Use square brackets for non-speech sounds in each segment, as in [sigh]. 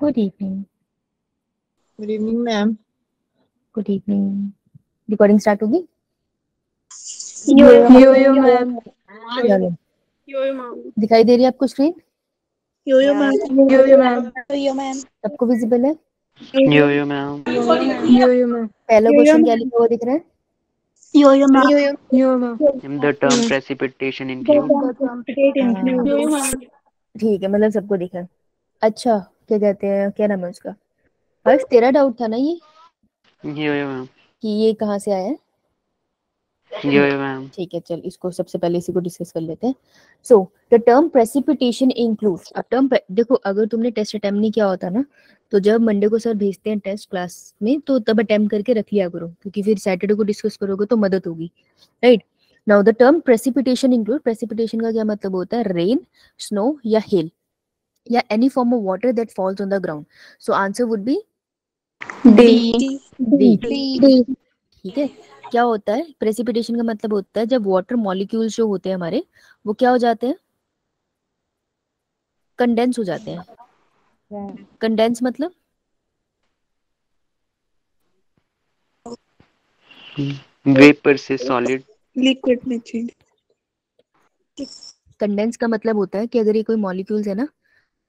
Good evening. Good evening, ma'am. Good evening. Recording start होगी यो यो यो ma'am यो यो ma'am दिखाई दे रही है आपको screen yo yo ma'am yo yo ma'am yo ma'am सबको visible है yo yo ma'am yo yo ma'am पहला question क्या लिखा हुआ दिख रहा है yo yo ma'am yo yo ma'am the term precipitation include yo yo ठीक है मतलब सबको दिखा है। अच्छा क्या कहते हैं क्या नाम है उसका? हर्ष तेरा डाउट था ना ये? यो मैम कि ये कहाँ से आया? है यो यो मैम ठीक है चल इसको सबसे पहले इसी को डिस्कस कर लेते हैं. So the term precipitation includes अब टर्म देखो अगर तुमने टेस्ट अटेम्प्ट नहीं किया होता ना तो जब मंडे को सर भेजते हैं टेस्ट क्लास में तो तब अटेम्प्ट करके रख लिया करो क्योंकि फिर सैटरडे को डिस्कस करोगे तो मदद होगी right now the term precipitation include precipitation का क्या मतलब होता है? रेन स्नो या हेल या any form of water that falls on the ground so answer would be D D ठीक है? क्या होता है? प्रेसिपिटेशन का मतलब होता है जब वाटर मॉलिक्यूल्स जो होते हैं हमारे वो क्या हो जाते हैं? कंडेंस हो जाते हैं। कंडेंस मतलब? Vapor से solid लिक्विड में चेंज कंडेंस का मतलब होता है कि अगर ये कोई मॉलिक्यूल्स है ना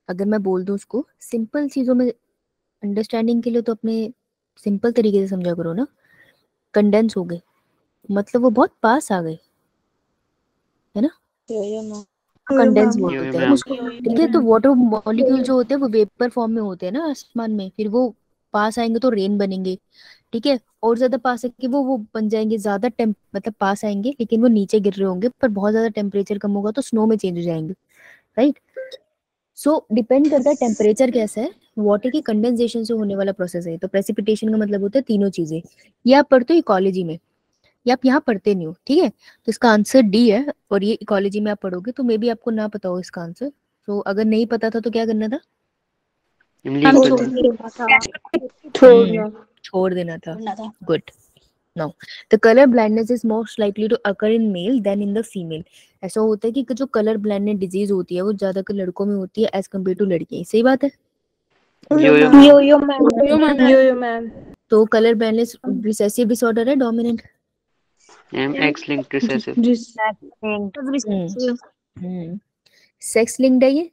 अगर मैं बोल दूँ उसको सिंपल चीज़ों में अंडरस्टैंडिंग के लिए तो अपने सिंपल तरीके से समझा करो ना। कंडेंस हो गए। मतलब वो बहुत पास आ गए। Condense ma'am. बोल यो यो हैं। उसको ठीक है तो वाटर मॉलिक्यूल जो होते हैं वो वेपर फॉर्म में होते हैं ना आसमान में। फिर वो पास आएँगे तो रेन बनेंगे। ठीक है? और ज़्यादा पास आएँगे वो वो बन जाएँगे। ज़्यादा टेम्प मतलब पास आएँगे लेकिन वो नीचे गिर रहे होंगे पर बहुत ज़्यादा टेम्परेचर कम होगा तो स्नो में चेंज हो जाएँगे। राइट सो डिपेंड करता है टेम्परेचर कैसा है वाटर की कंडेंसेशन से होने वाला प्रोसेस है। तो प्रेसिपिटेशन का मतलब होता है तीनों चीज़ें। ये आप पढ़ते हो इकोलॉजी में। ये आप यहाँ पढ़ते नहीं हो ठीक है? तो इसका आंसर डी है और ये इकोलॉजी में आप पढ़ोगे तो मे भी आपको ना पता हो इसका आंसर तो अगर नहीं पता था तो क्या करना था? छोड़ना छोड़ देना था। Good now the colour blindness is more likely to occur in male than in the female ऐसा होता है कि जो कलर ब्लाइंडनेस डिज़ीज़ होती है वो ज़्यादातर लड़कों में होती है एज कंपेयर टू लड़कियाँ। सही बात है? Yo yo yo yo ma'am yo ma'am yo ma'am तो कलर ब्लाइंडनेस रिसेसिव डिसऑर्डर है डोमिनेंट x linked recessive. जिस सेक्स लिंक्ड है ये?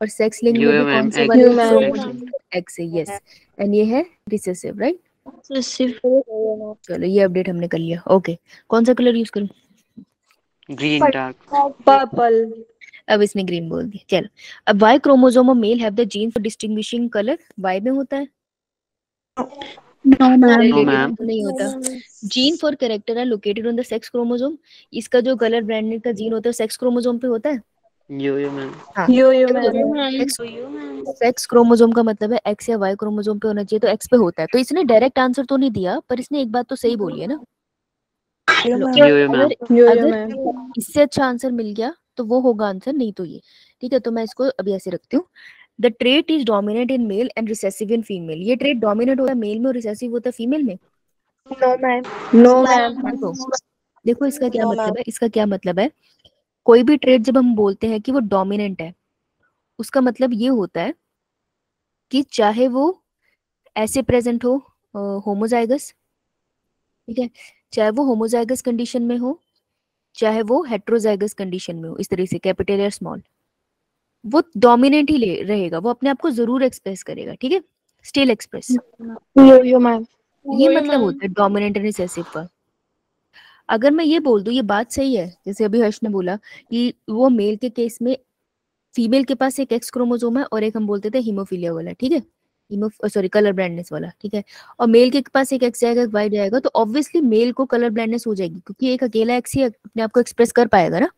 और सेक्स लिंक यो में कौन से X वाले एक्स है? यस एंड ये है रिसेसिव राइट चलो ये अपडेट हमने कर लिया। ओके कौन सा कलर यूज़ करूँ? Green dark पर्पल अब इसने ग्रीन बोल दिया। चलो अब Y chromosome of male have the gene for distinguishing colour Y में होता है? No ma'am. तो नहीं होता। Gene for character are located on the sex chromosome इसका जो कलर ब्रांडेड का जीन होता है सेक्स क्रोमोसोम पे होता है? यो यो मैम हाँ। Yo yo ma'am sex chromosome का मतलब है एक्स या वाई क्रोमोसोम पे होना चाहिए तो एक्स पे होता है। तो इसने डायरेक्ट आंसर तो नहीं दिया पर इसने एक बात तो सही बोली है ना? अगर यो यो अगर इससे अच्छा आंसर मिल गया तो वो होगा आंसर नहीं तो ये। ठीक है तो मैं इसको अभी ऐसे रखती हूँ। The trait is dominate in male and recessive in female ये ट्रेट डोमिनेट होता है मेल में और रिसेसिव होता है फीमेल में? नो मैम नो मैम देखो देखो इसका क्या मतलब है? इसका क्या मतलब है? कोई भी ट्रेड जब हम बोलते हैं कि वो डोमिनेंट है उसका मतलब ये होता है कि चाहे वो ऐसे प्रेजेंट हो होमोजाइगस ठीक है चाहे वो होमोजाइगस कंडीशन में हो चाहे वो हेट्रोजाइगस कंडीशन में हो इस तरह से कैपिटल या स्मॉल वो डोमिनेंट ही ले रहेगा वो अपने आप को ज़रूर एक्सप्रेस करेगा ठीक है स्टिल एक्सप्रेस यो मतलब होता है डोमिनेंट एंड रिसेसिव का अगर मैं ये बोल दू ये बात सही है। जैसे अभी हर्ष ने बोला कि वो मेल के केस में फीमेल के पास एक एक्स क्रोमोजोम है और एक हम बोलते थे हीमोफीलिया वाला ठीक है? सॉरी कलर ब्लाइंडनेस वाला ठीक है? और मेल के पास एक एक्स जाएगा एक वाई जाएगा तो ऑब्वियसली मेल को कलर ब्लाइंडनेस हो जाएगी क्योंकि एक अकेला एक्स ही अपने आप को एक्सप्रेस कर पाएगा ना।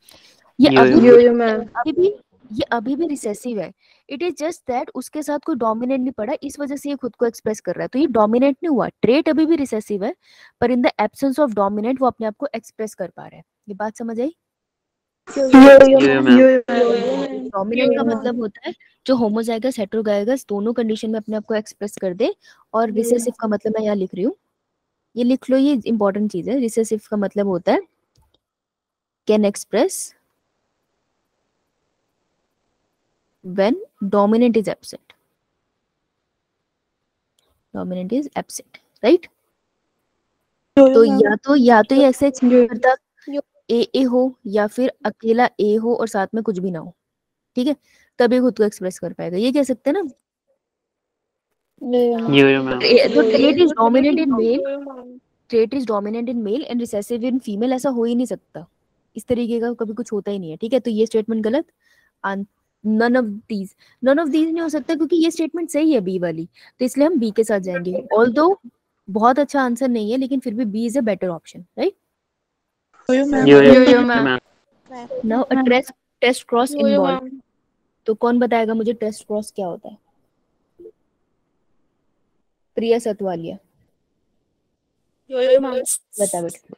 ये अभी भी ये अभी भी रिसेसिव है। इट इज़ जस्ट दैट उसके साथ कोई डोमिनेंट नहीं पड़ा, इस वजह से ये खुद को एक्सप्रेस कर रहा है। तो ये डोमिनेंट नहीं हुआ। ट्रेट अभी भी रिसेसिव है, पर in the absence of dominant वो अपने आप को एक्सप्रेस कर पा रहा है। ये बात समझ आई? डोमिनेंट का मतलब होता है, जो होमोजाइगस हेट्रोजाइगस दोनों कंडीशन में अपने आप को एक्सप्रेस कर दे, और रिसेसिव का मतलब मैं यहाँ लिख रही हूँ। ये लिख लो, ये इंपॉर्टेंट चीज़ है। रिसेसिव का मतलब होता है can express when dominant is absent. Dominant is absent right तो या तो या तो ये ऐसे करता ए ए हो या फिर अकेला ए हो और साथ में कुछ भी ना हो ठीक है? तभी खुद को एक्सप्रेस कर पाएगा। ये कह सकते हैं ना? तो trait is dominant in male trait is dominant in male and recessive in female ऐसा हो ही नहीं सकता। इस तरीके का कभी कुछ होता ही नहीं है ठीक है? तो ये स्टेटमेंट गलत। None of these none of these नहीं हो सकता क्योंकि ये स्टेटमेंट सही है बी वाली। तो इसलिए हम बी के साथ जाएँगे। ऑल बहुत अच्छा आंसर नहीं है लेकिन फिर भी B is a better option right now a test test cross involve तो कौन बताएगा मुझे टेस्ट क्रॉस क्या होता है? प्रिया सतवालिया। बता बेटा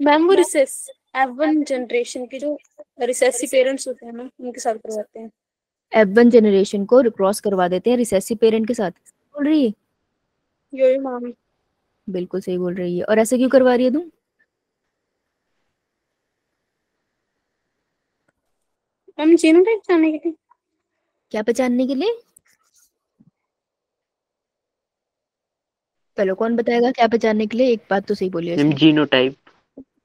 मैम वो रिसेस एफ़ जनरेशन के जो रिसेसिव पेरेंट्स होते हैं ना उनके साथ करवाते हैं। एफ़ वन जनरेशन को क्रॉस करवा देते हैं रिसेसिव पेरेंट के साथ। बोल रही है? यो यो मैम बिल्कुल सही बोल रही है। और ऐसे क्यों करवा रही है तुम? मैम जीनोटाइप जानने के लिए। क्या पहचानने के लिए? पहले कौन बताएगा क्या पहचानने के लिए? एक बात तो सही बोलिए। जीनोटाइप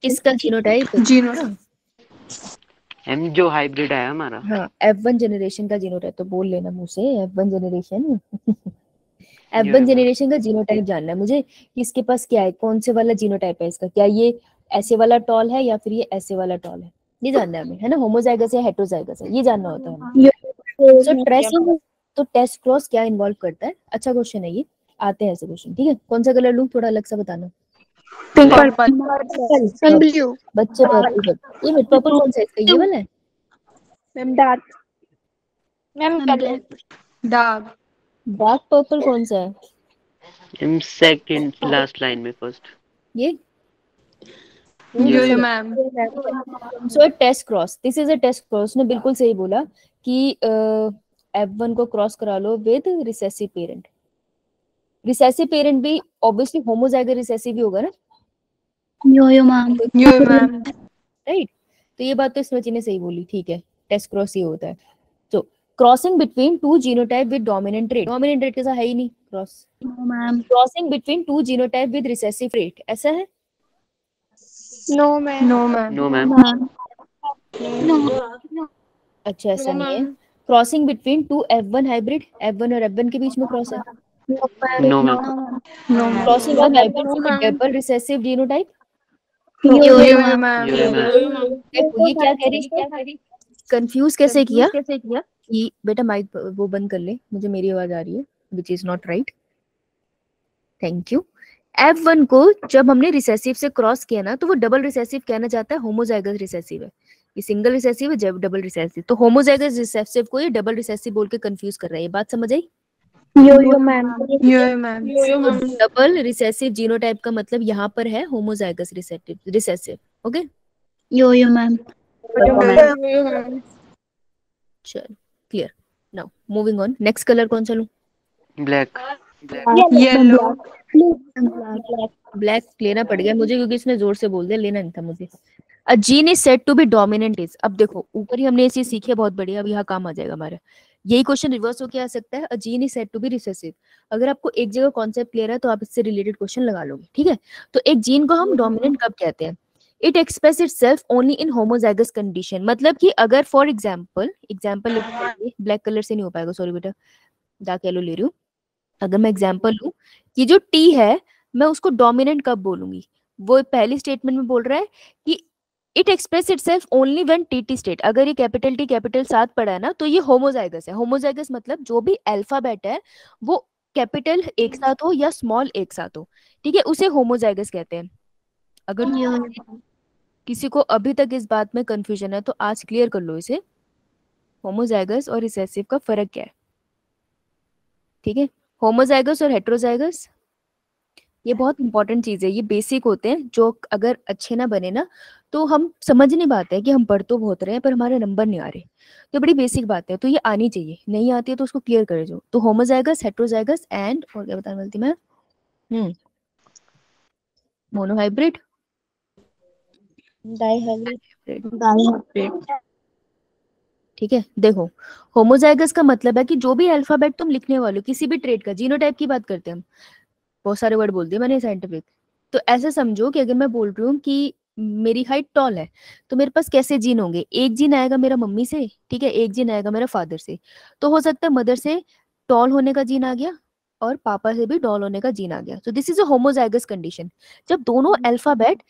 किसका जीनोटाइप? जीनो मैम जो हाइब्रिड है हमारा। हाँ एफ़ वन जनरेशन का जीनोटाइप तो बोल लेना मुझे F one generation F one. Generation का जीनोटाइप जानना है मुझे कि इसके पास क्या है कौन से वाला जीनोटाइप है इसका? क्या ये ऐसे वाला टॉल है या फिर ये ऐसे वाला टॉल है? ये जानना है हमें है ना? होमोजाइगस या हेट्रोजाइगस है ये जानना होता है हमें। सो टेस्ट तो टेस्ट क्रॉस क्या इन्वॉल्व करता है? अच्छा क्वेश्चन है ये आते हैं ऐसे क्वेश्चन ठीक है? कौन सा कलर लूँ थोड़ा अलग सा बताना? ब्लू बच्चे पर्पल ये पर्पल कौन सा है? इसका ये वाला है? Ma'am dark ma'am dark dark purple कौन सा है? मैम सेकंड लास्ट लाइन में फ़र्स्ट ये? Yo yo ma'am so test cross this is a test cross ने बिल्कुल सही बोला कि एफ़ वन को क्रॉस करा लो with recessive parent recessive parent भी ऑब्वियसली होमोजाइगस रिसेसिव ही होगा ना? Yo yo ma'am yo ma'am right तो ये बात तो इस स्मृति ने सही बोली ठीक है टेस्ट क्रॉस ये होता है तो crossing between two genotype with dominant trait dominant trait कैसा है ही नहीं cross ma'am crossing between two genotype with recessive trait ऐसा है no ma'am no ma'am no ma'am अच्छा ऐसा नहीं है crossing between two F one hybrid F one और एफ़ वन के बीच में क्रॉस है no ma'am no crossing of hybrid double recessive genotype confuse कैसे किया? कैसे किया? कि बेटा माइक वो बंद कर ले मुझे मेरी आवाज़ आ रही है which is not right thank you F one को जब हमने रिसेसिव से क्रॉस किया ना तो वो डबल रिसेसिव कहना चाहता है होमोजाइगस रिसेसिव है। ये सिंगल रिसेसिव है जब डबल रिसेसिव तो होमोजाइगस रिसेसिव को ये डबल रिसेसिव बोल के कंफ्यूज कर रहा है ये बात समझ आई? Yo yo ma'am yo yo ma'am yo yo ma'am double recessive genotype का मतलब यहाँ पर है homozygous recessive recessive okay yo yo ma'am yo चल clear now moving on next colour कौन सा लूँ? ब्लैक येलो ब्लैक लेना पड़ गया मुझे क्योंकि इसने ज़ोर से बोल दिया लेना नहीं था मुझे। A gene is said to be dominant is अब देखो ऊपर ही हमने ये सीखी है बहुत बढ़िया अब यहाँ काम आ जाएगा हमारा। यही क्वेश्चन रिवर्स होके आ सकता है gene is said to be recessive अगर आपको एक जगह कॉन्सेप्ट क्लियर है तो आप इससे रिलेटेड क्वेश्चन लगा लोगे, ठीक है? तो एक जीन को हम डोमिनेंट कब कहते हैं? It express itself only in homozygous condition मतलब कि अगर for example example black colour से नहीं हो पाएगा सॉरी बेटा डार्क येलो ले रही हूँ। अगर मैं एग्ज़ाम्पल लूँ कि जो टी है, मैं उसको डोमिनेंट कब बोलूँगी? वो पहली स्टेटमेंट में बोल रहा है कि it express itself only when T T state अगर ये कैपिटल टी कैपिटल साथ पड़ा है ना तो ये होमोजाइगस है। होमोजाइगस मतलब जो भी अल्फ़ाबेट है वो कैपिटल एक साथ हो या स्मॉल एक साथ हो। ठीक है उसे होमोजाइगस कहते हैं। अगर किसी को अभी तक इस बात में कंफ्यूजन है तो आज क्लियर कर लो इसे। होमोजाइगस और रिसेसिव का फ़र्क क्या है? ठीक है होमोजाइगस और हेट्रोजाइगस ये बहुत इंपॉर्टेंट चीज़ है। ये बेसिक होते हैं जो अगर अच्छे ना बने ना तो हम समझ नहीं पाते हैं कि हम पढ़ तो बहुत रहे हैं पर हमारे नंबर नहीं आ रहे। तो बड़ी बेसिक बात है तो ये आनी चाहिए। नहीं आती है तो उसको क्लियर करे जो तो होमोजाइगस हेट्रोजाइगस एंड और क्या बताने वाली मैं? हम्म। मोनोहाइब्रिड ठीक है देखो होमोजाइगस का मतलब है कि जो भी अल्फ़ाबेट तुम लिखने वाले हो किसी भी ट्रेड का जीनोटाइप की बात करते हैं हम। बहुत सारे वर्ड बोल दिए मैंने साइंटिफिक तो ऐसे समझो कि अगर मैं बोल रही हूँ कि मेरी हाइट टॉल है तो मेरे पास कैसे जीन होंगे? एक जीन आएगा मेरा मम्मी से ठीक है? एक जीन आएगा मेरा फादर से। तो हो सकता है मदर से टॉल होने का जीन आ गया और पापा से भी डॉल होने का जीन आ गया। तो this is a homozygous condition जब दोनों अल्फ़ाबेट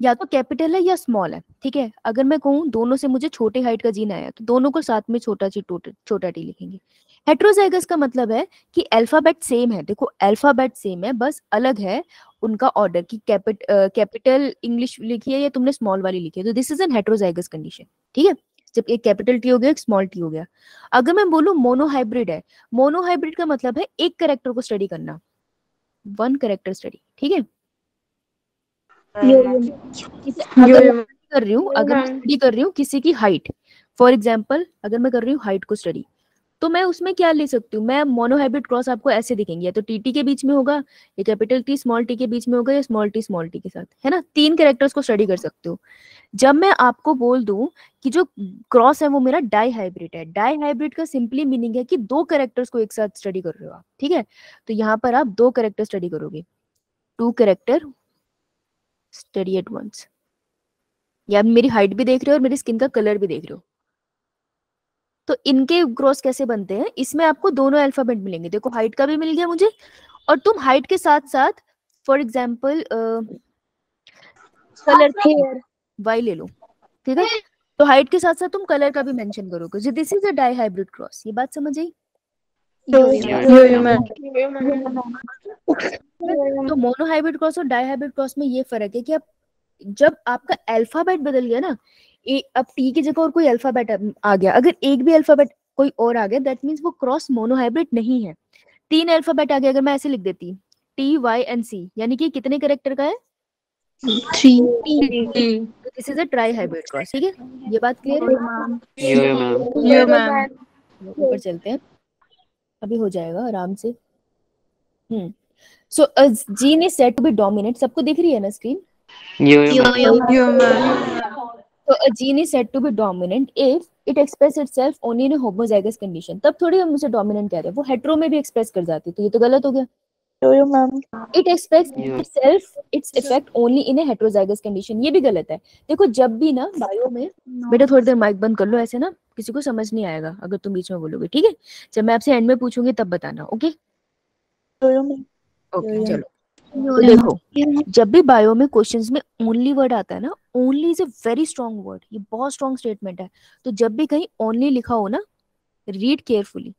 या तो कैपिटल है या स्मॉल है ठीक है? अगर मैं कहूँ दोनों से मुझे छोटे हाइट का जीन आया तो दोनों को साथ में छोटा ची छोटा टी लिखेंगे। हेट्रोजाइगस का मतलब है कि अल्फ़ाबेट सेम है। देखो अल्फ़ाबेट सेम है बस अलग है उनका ऑर्डर की कैपिट कैपिटल इंग्लिश लिखी है या तुमने स्मॉल वाली लिखी है। तो this is an heterozygous condition ठीक है? जब एक कैपिटल टी हो गया एक स्मॉल टी हो गया। अगर मैं बोलूँ मोनोहाइब्रिड है मोनोहाइब्रिड का मतलब है एक करेक्टर को स्टडी करना। वन करेक्टर स्टडी ठीक है? कर रही हूँ अगर मैं स्टडी कर रही हूँ किसी की हाइट फॉर एग्ज़ाम्पल अगर मैं कर रही हूँ हाइट को स्टडी तो मैं उसमें क्या ले सकती हूँ? मैं मोनोहाइब्रिड क्रॉस आपको ऐसे दिखेंगे, या तो टी के बीच में होगा, या कैपिटल टी स्मॉल टी के बीच में होगा, या स्मॉल टी स्मॉल टी के साथ, है ना? तीन कैरेक्टर्स को स्टडी कर सकते हो। जब मैं आपको बोल दूँ कि जो क्रॉस है वो मेरा डाई हाइब्रिड है डाई हाइब्रिड का सिंपली मीनिंग है कि दो कैरेक्टर्स को एक साथ स्टडी कर रहे हो आप, ठीक है? तो यहाँ पर आप दो कैरेक्टर स्टडी करोगे। Two character study at once या मेरी हाइट भी देख रहे हो और मेरी स्किन का कलर भी देख रहे हो। तो इनके क्रॉस कैसे बनते हैं? इसमें आपको दोनों अल्फ़ाबेट मिलेंगे। देखो हाइट का भी मिल गया मुझे और तुम हाइट के साथ साथ फॉर एग्ज़ाम्पल कलर वाई ले लो ठीक है? तो हाइट के साथ साथ तुम कलर का भी मेंशन करोगे। जो this is a dihybrid cross ये बात समझ आई? तो मोनो हाइब्रिड क्रॉस और डाई हाइब्रिड क्रॉस में ये फ़र्क है कि आप जब आपका अल्फ़ाबेट बदल गया ना ए, अब टी की जगह और कोई अल्फ़ाबेट आ गया। अगर एक भी अल्फ़ाबेट कोई और आ गया दैट मीन्स वो क्रॉस मोनोहाइब्रिड नहीं है। तीन अल्फ़ाबेट आ गया अगर मैं ऐसे लिख देती। टी वाई एंड सी यानी कि कितने करेक्टर का है? This is a trihybrid cross ठीक है? ये बात क्लियर है? ऊपर चलते हैं। अभी हो जाएगा आराम से। हम्म। So gene is said to be dominant सबको दिख रही है ना screen yo yo yo So a gene is said to be dominant if it express itself only in a homozygous condition. तब थोड़ी हम उसे dominant कह रहे हैं वो hetero में भी express कर जाती है तो ये तो गलत हो गया yo ma'am express itself its effect only in a heterozygous condition ये भी गलत है देखो जब भी ना बायो में बेटा थोड़ी देर माइक बंद कर लो ऐसे ना किसी को समझ नहीं आएगा अगर तुम बीच में बोलोगे ठीक है जब मैं आपसे एंड में पूछूँगी तब बताना ओके मैम ओके चलो तो देखो जब भी बायो में क्वेश्चंस में ओनली वर्ड आता है ना only is a very strong word ये बहुत स्ट्रॉन्ग स्टेटमेंट है। तो जब भी कहीं ओनली लिखा हो ना रीड केयरफुली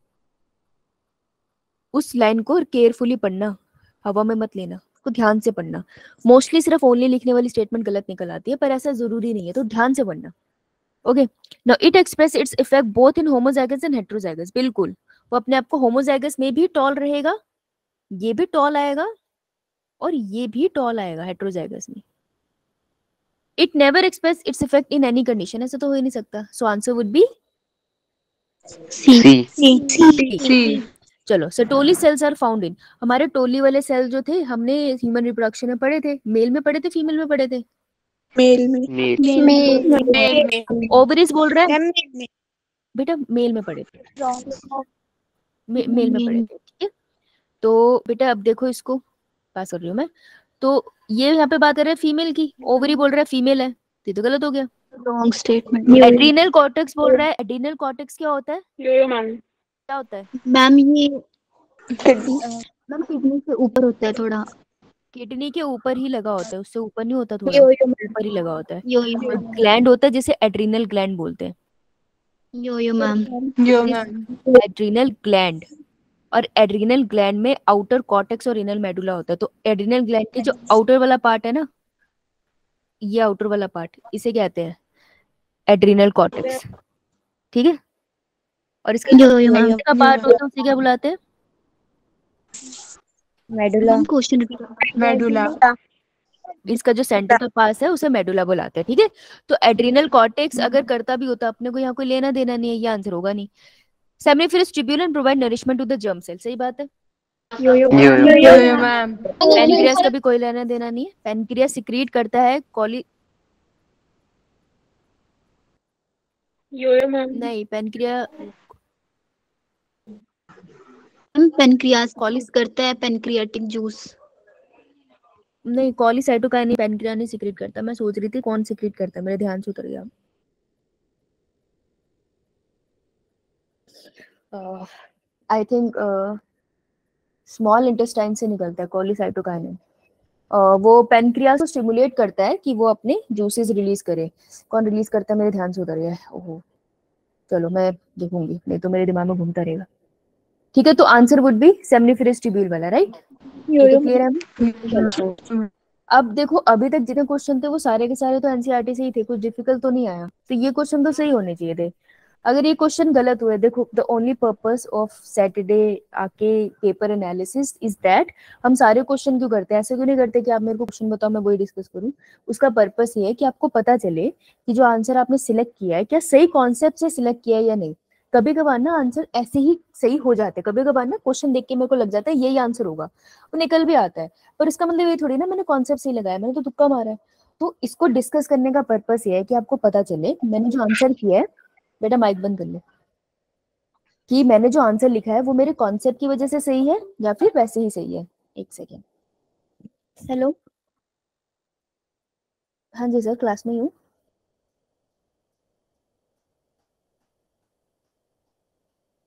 उस लाइन को केयरफुली पढ़ना हवा में मत लेना उसको ध्यान से पढ़ना। मोस्टली सिर्फ़ ओनली लिखने वाली स्टेटमेंट गलत निकल आती है पर ऐसा ज़रूरी नहीं है तो ध्यान से पढ़ना। Okay now it express its effect both in homozygous and heterozygous बिल्कुल। वो अपने आप को होमोजाइगस में भी टॉल रहेगा ये भी टॉल आएगा और ये भी टॉल आएगा हेट्रोजाइगस में। It never express its effect in any condition ऐसा तो हो ही नहीं सकता। So answer would be C C चलो so Sertoli cells are found in हमारे टोली वाले सेल जो थे हमने ह्यूमन रिप्रोडक्शन में पढ़े थे। मेल में पढ़े थे फीमेल में पढ़े थे? मेल में। मेल ओवरीज बोल रहा है? बेटा मेल में पढ़े थे। मेल में पढ़े थे ठीक है? तो बेटा अब देखो इसको। पास कर रही हूँ मैं। तो ये यहाँ पे बात कर रहे हैं फीमेल की। ओवरी बोल रहा है फीमेल है। तो ये तो गलत हो गया। रॉन्ग स्टेटमेंट एड्रीनल कॉर्टेक्स बोल रहा है। एड्रीनल कॉर्टेक्स क्या होता है? यो यो मैम क्या होता है? मैम ये मैम किडनी से ऊपर होता है थोड़ा। किडनी के ऊपर ही लगा होता है। उससे ऊपर नहीं होता थोड़ा। यो यो ऊपर ही लगा होता है। यो यो ग्लैंड होता है जिसे एड्रीनल ग्लैंड बोलते हैं। Yo yo ma'am yo ma'am adrenal gland और एड्रीनल ग्लैंड में आउटर कॉर्टेक्स और इनल मेडुला होता है। तो एड्रीनल ग्लैंड के जो आउटर वाला पार्ट है ना ये आउटर वाला पार्ट इसे कहते हैं एड्रीनल कॉर्टेक्स ठीक है? और इसका जो का पार्ट होता है उसे क्या बुलाते हैं? क्वेश्चन मेडुला इसका जो सेंटर का पास है उसे मेडुला बुलाते हैं ठीक है? तो एड्रीनल कॉर्टेक्स अगर करता भी होता अपने को यहाँ कोई लेना देना नहीं है ये आंसर होगा नहीं। Seminiferous tubule provide nourishment to the germ cell सही बात है? यो यो मैम पेनक्रियास का भी कोई लेना देना नहीं है। पेनक्रियास सिक्रीट करता है कॉली नहीं पेनक्रिया मैम पेनक्रियास कॉलिस करता है पेनक्रियाटिक जूस नहीं कॉलीसाइटोकाइनिन पेनक्रिया नहीं सिक्रेट करता। मैं सोच रही थी कौन सिक्रेट करता है मेरे ध्यान से उतर गया। आई थिंक स्मॉल इंटेस्टाइन से निकलता है कॉलीसाइटोकाइनिन uh, वो पेनक्रिया को स्टिमुलेट करता है कि वो अपने जूसेस रिलीज़ करे। कौन रिलीज़ करता है? मेरे ध्यान से उतर गया है। ओहो। चलो मैं देखूँगी। नहीं तो मेरे दिमाग में घूमता रहेगा। ठीक है तो answer would be seminiferous tubule वाला राइट क्लियर है? अब देखो अभी तक जितने क्वेश्चन थे वो सारे के सारे तो एनसीईआरटी से ही थे कुछ डिफ़िकल्ट तो नहीं आया। तो ये क्वेश्चन तो सही होने चाहिए थे। अगर ये क्वेश्चन गलत हुए देखो the only purpose of Saturday आके पेपर एनालिसिस इज़ दैट हम सारे क्वेश्चन क्यों करते हैं? ऐसे क्यों नहीं करते कि आप मेरे को क्वेश्चन बताओ, मैं वही डिस्कस करूँ? उसका पर्पस ये है कि आपको पता चले कि जो आंसर आपने सिलेक्ट किया है, क्या सही कॉन्सेप्ट से सिलेक्ट किया है या नहीं? कभी कभार ना आंसर ऐसे ही सही हो जाते हैं। कभी कभार ना क्वेश्चन देख के मेरे को लग जाता है यही आंसर होगा। वो निकल भी आता है। पर इसका मतलब ये थोड़ी ना मैंने कॉन्सेप्ट सही लगाया, मैंने तो तुक्का मारा है। तो इसको डिस्कस करने का पर्पस ये है कि आपको पता चले, मैंने जो आंसर किया है बेटा माइक बंद कर ले। कि मैंने जो आंसर लिखा है वो मेरे कॉन्सेप्ट की वजह से सही है या फिर वैसे ही सही है? एक सेकेंड हेलो हाँ जी सर क्लास में हूँ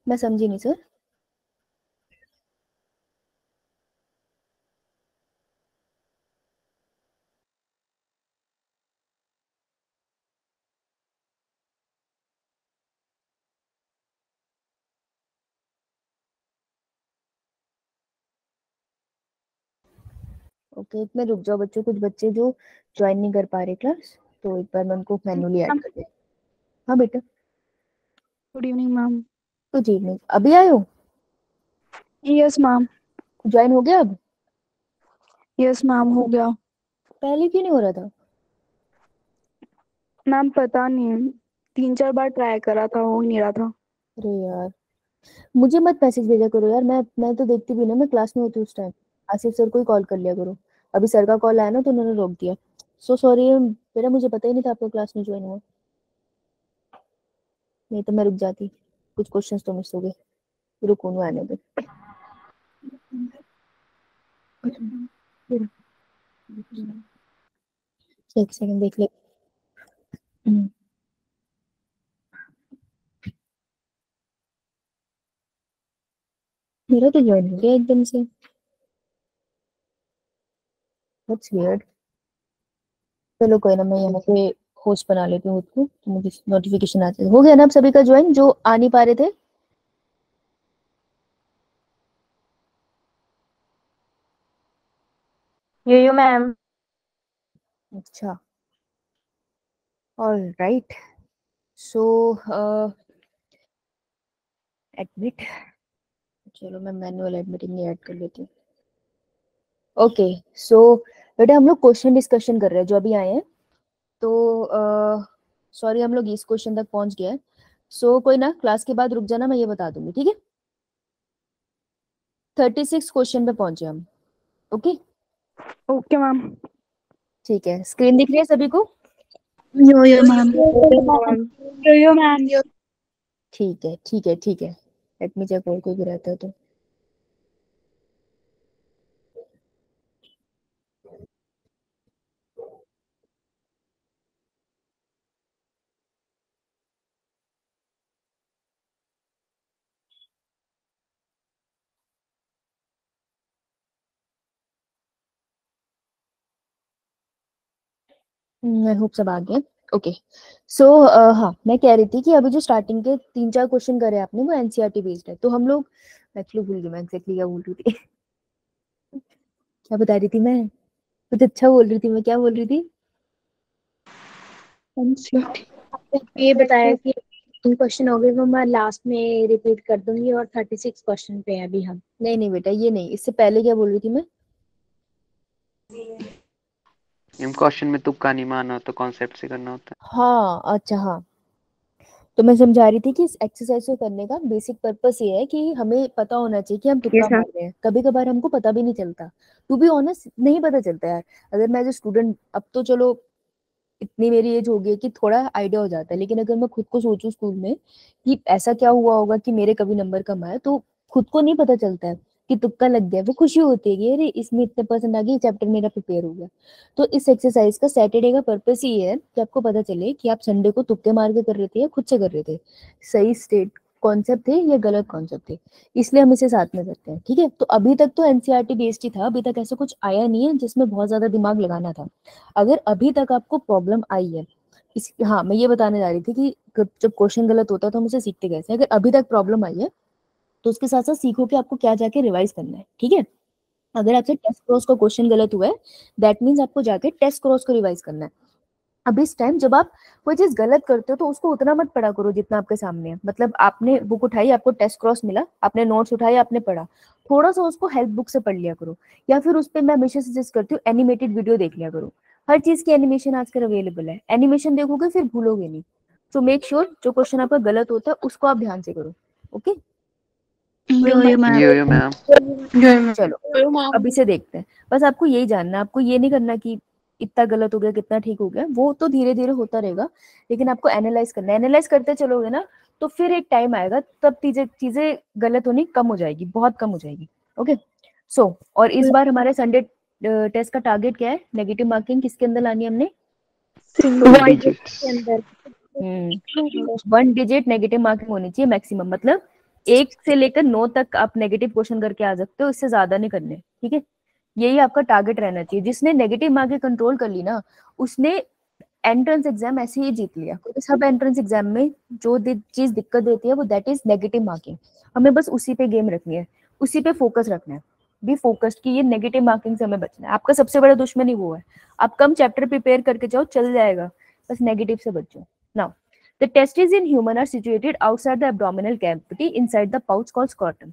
मैं समझी नहीं सर ओके इतने रुक जाओ बच्चों कुछ बच्चे जो ज्वाइन नहीं कर पा रहे क्लास तो एक बार मैं उनको मैनुअली ऐड कर दे हाँ। बेटा। Good evening ma'am good evening अभी आए हो? यस मैम ज्वाइन हो गया अब? यस मैम हो गया। पहले क्यों नहीं हो रहा था? मैम पता नहीं। तीन चार बार ट्राई करा था हो नहीं रहा था। अरे यार। मुझे मत मैसेज भेजा करो यार। मैं मैं तो देखती भी ना मैं क्लास में होती हूँ उस टाइम आसिफ सर को ही कॉल कर लिया करो। अभी सर का कॉल आया ना तो उन्होंने रोक दिया। सो सॉरी बेटा मुझे पता ही नहीं था आपका क्लास में ज्वाइन हुआ। नहीं तो मैं रुक जाती। कुछ क्वेश्चंस तो मिस हो गए। रुको नहीं आने दो एक सेकंड देख ले। मेरा तो ज्वाइन हो गया एकदम से। That's weird. चलो कोई ना मैं यहाँ पे होस्ट बना लेती हूँ खुद को तो मुझे नोटिफिकेशन आ जाए। हो गया ना आप सभी का ज्वाइन जो आ नहीं पा रहे थे? Yo yo ma'am. अच्छा। ऑल राइट सो एडमिट चलो मैं मैनुअल एडमिटिंग ऐड कर लेती हूँ। ओके सो बेटा हम लोग क्वेश्चन डिस्कशन कर रहे हैं जो अभी आए हैं। तो सॉरी हम लोग इस क्वेश्चन तक पहुँच गए सो कोई ना क्लास के बाद रुक जाना मैं ये बता दूँगी ठीक है? थर्टी सिक्स क्वेश्चन पे पहुँचे हम ओके ओके मैम ठीक है स्क्रीन दिख रही है सभी को? यो यो मैम यो यो मैम ठीक है ठीक है ठीक है। लेट मी चेक और कोई भी रहता है तो। आई होप सब आ गए ओके सो हाँ मैं कह रही थी कि अभी जो स्टार्टिंग के तीन चार क्वेश्चन करे आपने वो एनसीईआरटी बेस्ड है। तो हम लोग एक्चुअली भूल गई मैं एग्जैक्टली क्या बोल रही थी? [laughs] क्या बता रही थी मैं? कुछ अच्छा बोल रही थी मैं क्या बोल रही थी? ये बताया कि तीन क्वेश्चन हो गए वो मैं लास्ट में रिपीट कर दूँगी और थर्टी सिक्स क्वेश्चन पे हैं अभी हम। नहीं नहीं बेटा ये नहीं इससे पहले क्या बोल रही थी मैं? इन क्वेश्चन में तुक्का नहीं मारना होता कॉन्सेप्ट से करना होता है। हाँ अच्छा हाँ। तो मैं समझा रही थी कि इस एक्सरसाइज को करने का बेसिक पर्पस ये है कि हमें पता होना चाहिए कि हम तुक्का Yes, मार रहे हैं। कभी कभार हमको पता भी नहीं चलता। टू बी ऑनेस्ट नहीं पता चलता यार। अगर मैं एज स्टूडेंट अब तो चलो इतनी मेरी एज हो गई है कि थोड़ा आइडिया हो जाता है। लेकिन अगर मैं खुद को सोचूं स्कूल में कि ऐसा क्या हुआ होगा कि मेरे कभी नंबर कम आए तो खुद को नहीं पता चलता है। कि तुक्का लग गया वो खुशी होती है कि अरे, इसमें इतने परसेंट आ गए चैप्टर मेरा प्रिपेयर हो गया। तो इस एक्सरसाइज का सैटरडे का पर्पस ही है कि आपको पता चले कि आप संडे को तुक्के मार के कर रहे थे या खुद से कर रहे थे। सही स्टेट कॉन्सेप्ट थे या गलत कॉन्सेप्ट थे इसलिए हम इसे साथ में करते हैं, ठीक है? तो अभी तक तो एनसीईआरटी बेस्ड ही था, अभी तक ऐसा कुछ आया नहीं है जिसमें बहुत ज़्यादा दिमाग लगाना था। अगर अभी तक आपको प्रॉब्लम आई है, इस हाँ मैं ये बताने जा रही थी कि जब क्वेश्चन गलत होता है तो हम उसे सीखते कैसे अगर अभी तक प्रॉब्लम आई है तो उसके साथ साथ सीखो कि आपको क्या जाके रिवाइज करना है, ठीक है? अगर आपसे टेस्ट क्रॉस का क्वेश्चन गलत हुआ है दैट मीन्स आपको जाके टेस्ट क्रॉस को रिवाइज करना है। अब इस टाइम जब आप कोई चीज़ गलत करते हो तो उसको उतना मत पढ़ा करो जितना आपके सामने है। मतलब आपने बुक उठाई, आपको टेस्ट क्रॉस मिला, आपने नोट्स उठाए, आपने पढ़ा। थोड़ा सा उसको हेल्प बुक से पढ़ लिया करो, या फिर उस पर मैं हमेशा सजेस्ट करती हूँ एनिमेटेड वीडियो देख लिया करो। हर चीज़ की एनिमेशन आजकल अवेलेबल है। एनिमेशन देखोगे फिर भूलोगे नहीं। तो मेक श्योर जो क्वेश्चन आपका गलत होता है, उसको आप ध्यान से करो okay yo yo ma'am yo yo ma'am चलो यो मैम अभी से देखते हैं। बस आपको यही जानना आपको ये नहीं करना कि इतना गलत हो गया कितना ठीक हो गया वो तो धीरे धीरे होता रहेगा लेकिन आपको एनालाइज करना एनालाइज करते चलोगे ना तो फिर एक टाइम आएगा तब चीज़ें चीज़ें गलत होनी कम हो जाएगी बहुत कम हो जाएगी ओके सो so, और इस बार हमारे संडे टेस्ट का टारगेट क्या है? नेगेटिव मार्किंग किसके अंदर लानी है हमने? Digits. के अंदर। वन डिजिट नेगेटिव मार्किंग होनी चाहिए मैक्सिमम मतलब एक से लेकर नौ तक आप नेगेटिव क्वेश्चन करके आ सकते हो, इससे ज़्यादा नहीं करने, ठीक है? यही आपका टारगेट रहना चाहिए। जिसने नेगेटिव मार्किंग कंट्रोल कर ली ना, उसने एंट्रेंस एग्ज़ाम ऐसे ही जीत लिया। क्योंकि सब एंट्रेंस एग्ज़ाम में जो चीज़ दिक्कत देती है, वो दैट इज़ नेगेटिव मार्किंग हमें बस उसी पे गेम रखनी है, उसी पे फोकस रखना है। बी फोकस्ड कि ये नेगेटिव मार्किंग से हमें बचना है। आपका सबसे बड़ा दुश्मन ही वो है। आप कम चैप्टर प्रिपेयर करके जाओ, चल जाएगा। बस नेगेटिव से बचो now The testes in human are situated outside the abdominal cavity inside the pouch called scrotum.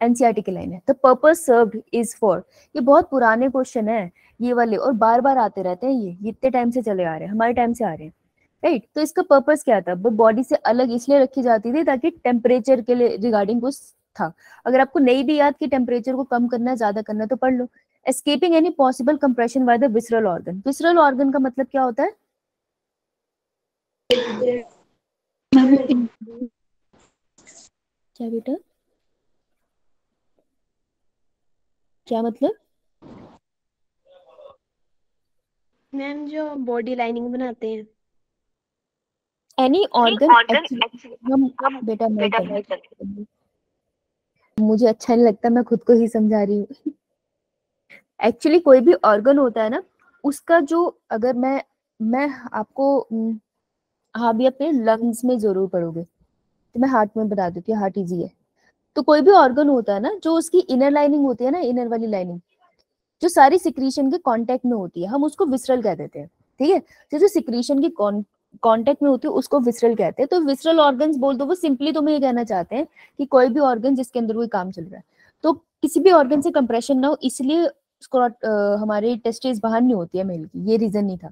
NCERT की लाइन है। The purpose serve is for ये बहुत पुराने क्वेश्चन है। ये वाले और बार बार आते रहते हैं ये। इतने टाइम से चले आ रहे हैं। हमारे टाइम से आ रहे हैं। Right right? तो इसका पर्पज क्या था? वो बॉडी से अलग इसलिए रखी जाती थी ताकि टेम्परेचर के लिए रिगार्डिंग कुछ था। अगर आपको नहीं भी याद कि टेम्परेचर को कम करना है, ज़्यादा करना तो पढ़ लो। Escaping any possible compression by the visceral organ visceral organ का मतलब क्या होता है? क्या बेटा? क्या मतलब? मैम जो बॉडी लाइनिंग बनाते हैं। एनी ऑर्गन हम बेटा मैं मुझे अच्छा नहीं लगता मैं खुद को ही समझा रही हूँ। एक्चुअली कोई भी ऑर्गन होता है ना उसका जो अगर मैं मैं आपको हम्म, हाँ भी अपने लंग्स में ज़रूर पढ़ोगे तो मैं हार्ट में बता देती हूँ हार्ट इजी है। तो कोई भी ऑर्गन होता है ना जो उसकी इनर लाइनिंग होती है ना इनर वाली लाइनिंग जो सारी सिक्रीशन के कॉन्टेक्ट में होती है हम उसको विसरल कह देते हैं ठीक है? जो जो सिक्रीशन की कांटेक्ट में होती है उसको विसरल कहते हैं। तो विसरल ऑर्गन बोल दो वो सिंपली तुम्हें ये कहना चाहते हैं कि कोई भी ऑर्गन जिसके अंदर कोई काम चल रहा है। तो किसी भी ऑर्गन से कंप्रेशन ना हो इसलिए हमारे टेस्टिस बाहर नहीं होती है मेल की ये रीजन नहीं था।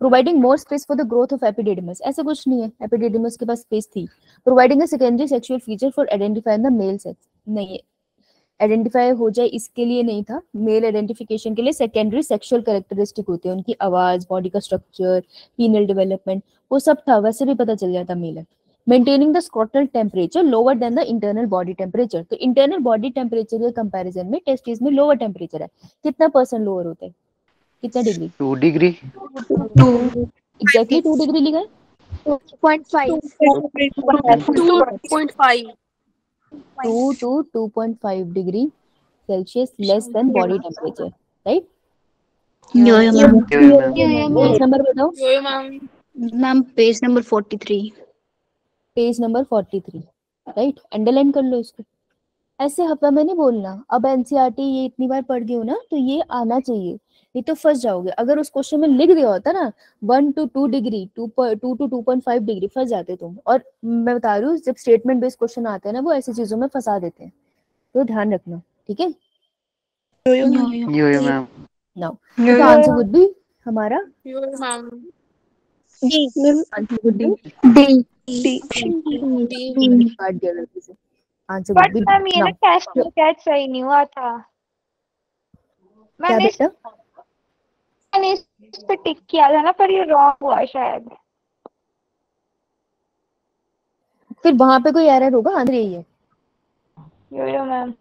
Providing more space for the growth of epididymis ऐसा कुछ नहीं है। एपिडेडिमस के पास स्पेस थी। Providing a secondary sexual feature for identifying the male sex नहीं आइडेंटिफाई हो जाए इसके लिए नहीं था। मेल आइडेंटिफिकेशन के लिए सेकेंडरी सेक्सुअल कैरेक्टरिस्टिक होती है। उनकी आवाज़ बॉडी का स्ट्रक्चर पीनल डेवलपमेंट वो सब था। वैसे भी पता चल जाता मेल है। Maintaining the scrotal temperature lower than the internal body temperature तो इंटरनल बॉडी टेम्परेचर के कंपैरिजन में टेस्टिस में लोअर टेम्परेचर है। कितना परसेंट लोअर होता है? कितना degree Two degree. Exactly two degree लिखा है? Two two two two point five degree Celsius less than body temperature right. Page number बताओ. यो ma'am ma'am page number 43 page number forty three right underline कर लो इसको। ऐसे हफ़्ता में नहीं बोलना। अब एनसीईआरटी ये इतनी बार पढ़ गई हो ना तो ये आना चाहिए। नहीं तो फंस जाओगे। अगर उस क्वेश्चन में लिख दिया होता ना one two two degree two two two two point five degree फंस जाते तुम। और मैं बता रही हूँ जब स्टेटमेंट बेस्ड क्वेश्चन आते हैं ना वो ऐसी चीज़ों में फंसा देते हैं। तो ध्यान रखना ठीक है? आंसर वुड बी हमारा? यो ma'am answer would be ma'am ये ना टेस्ट में सही नहीं हुआ था। मैंने इस पे टिक किया था ना पर ये रॉन्ग हुआ शायद। फिर वहाँ पे कोई एरर होगा? आंसर यही है। यो यो मैम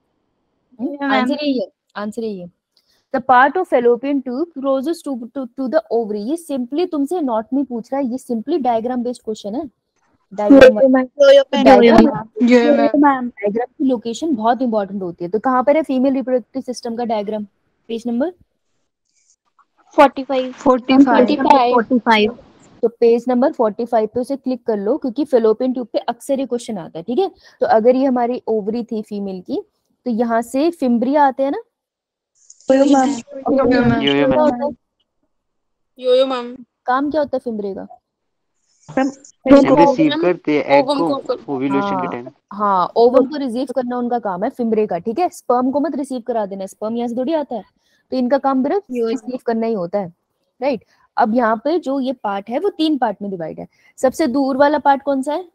आंसर यही है। आंसर यही है। The part of fallopian tube closest to to the ovary ये सिंपली तुमसे नॉट में पूछ रहा है। ये सिंपली डायग्राम बेस्ड क्वेश्चन है। डायग्राम डायग्राम की लोकेशन बहुत इंपॉर्टेंट होती है। तो कहाँ पर है? फीमेल रिप्रोडक्टिव सिस्टम का डायग्राम पेज नंबर 45 45 तो पेज नंबर 45 पे उसे क्लिक कर लो क्योंकि फेलोपियन ट्यूब पे अक्सर ये क्वेश्चन आता है ठीक है? तो अगर ये हमारी ओवरी थी फीमेल की तो यहाँ से फिम्ब्रिया आते हैं ना? यो यो क्या मैम है? काम क्या होता है फिम्ब्रे का? रिसीव करते हैं को के हाँ। टाइम हाँ ओवम को रिसीव करना उनका काम है फिम्ब्रे का ठीक है? स्पर्म को मत रिसीव करा देना स्पर्म यहाँ से थोड़ी आता है। तो इनका काम सिर्फ़ रिसीव करना ही होता है राइट अब यहाँ पे जो ये पार्ट है वो तीन पार्ट में डिवाइड है। सबसे दूर वाला पार्ट कौन सा है?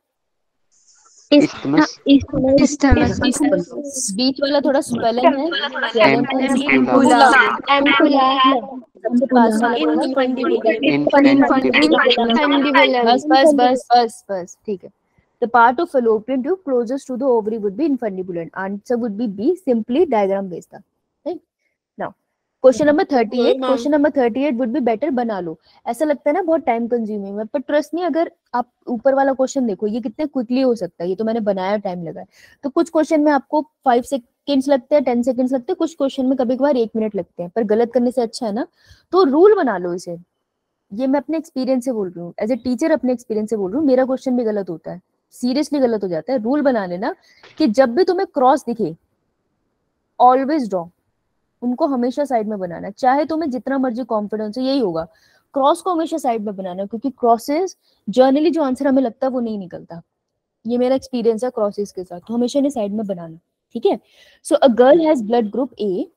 बीच वाला थोड़ा स्वेलन है। बस बस बस बस बस ठीक है। The part of fallopian tube closest to the ovary would be infundibular. Answer would be B. Simply diagram based. था. Question number 38. Good, ma'am. Question number 38 would be better बना लो. ऐसा लगता है ना बहुत टाइम कंज्यूमिंग है पर ट्रस्ट नहीं अगर आप ऊपर वाला क्वेश्चन देखो ये कितने क्विकली हो सकता है ये तो मैंने बनाया टाइम लगा तो कुछ क्वेश्चन में आपको फाइव सेकेंड्स लगते हैं टेन सेकेंड्स लगते हैं कुछ क्वेश्चन में कभी कभार एक मिनट लगते हैं पर गलत करने से अच्छा है ना तो रूल बना लो इसे ये मैं अपने एक्सपीरियंस से बोल रही हूँ एज ए टीचर अपने एक्सपीरियंस से बोल रही हूँ मेरा क्वेश्चन भी गलत होता है सीरियसली गलत हो जाता है रूल बना लेना कि जब भी तुम्हें क्रॉस दिखे ऑलवेज ड्रॉ उनको हमेशा साइड में बनाना। चाहे तुम्हें जितना मर्ज़ी कॉन्फिडेंस हो, यही होगा। क्रॉस को हमेशा साइड में बनाना क्योंकि क्रॉसेस जर्नली जो आंसर हमें लगता है वो नहीं निकलता। ये मेरा एक्सपीरियंस है क्रॉसेस के साथ तो हमेशा इन्हें साइड में बनाना, ठीक है? So a girl has blood group A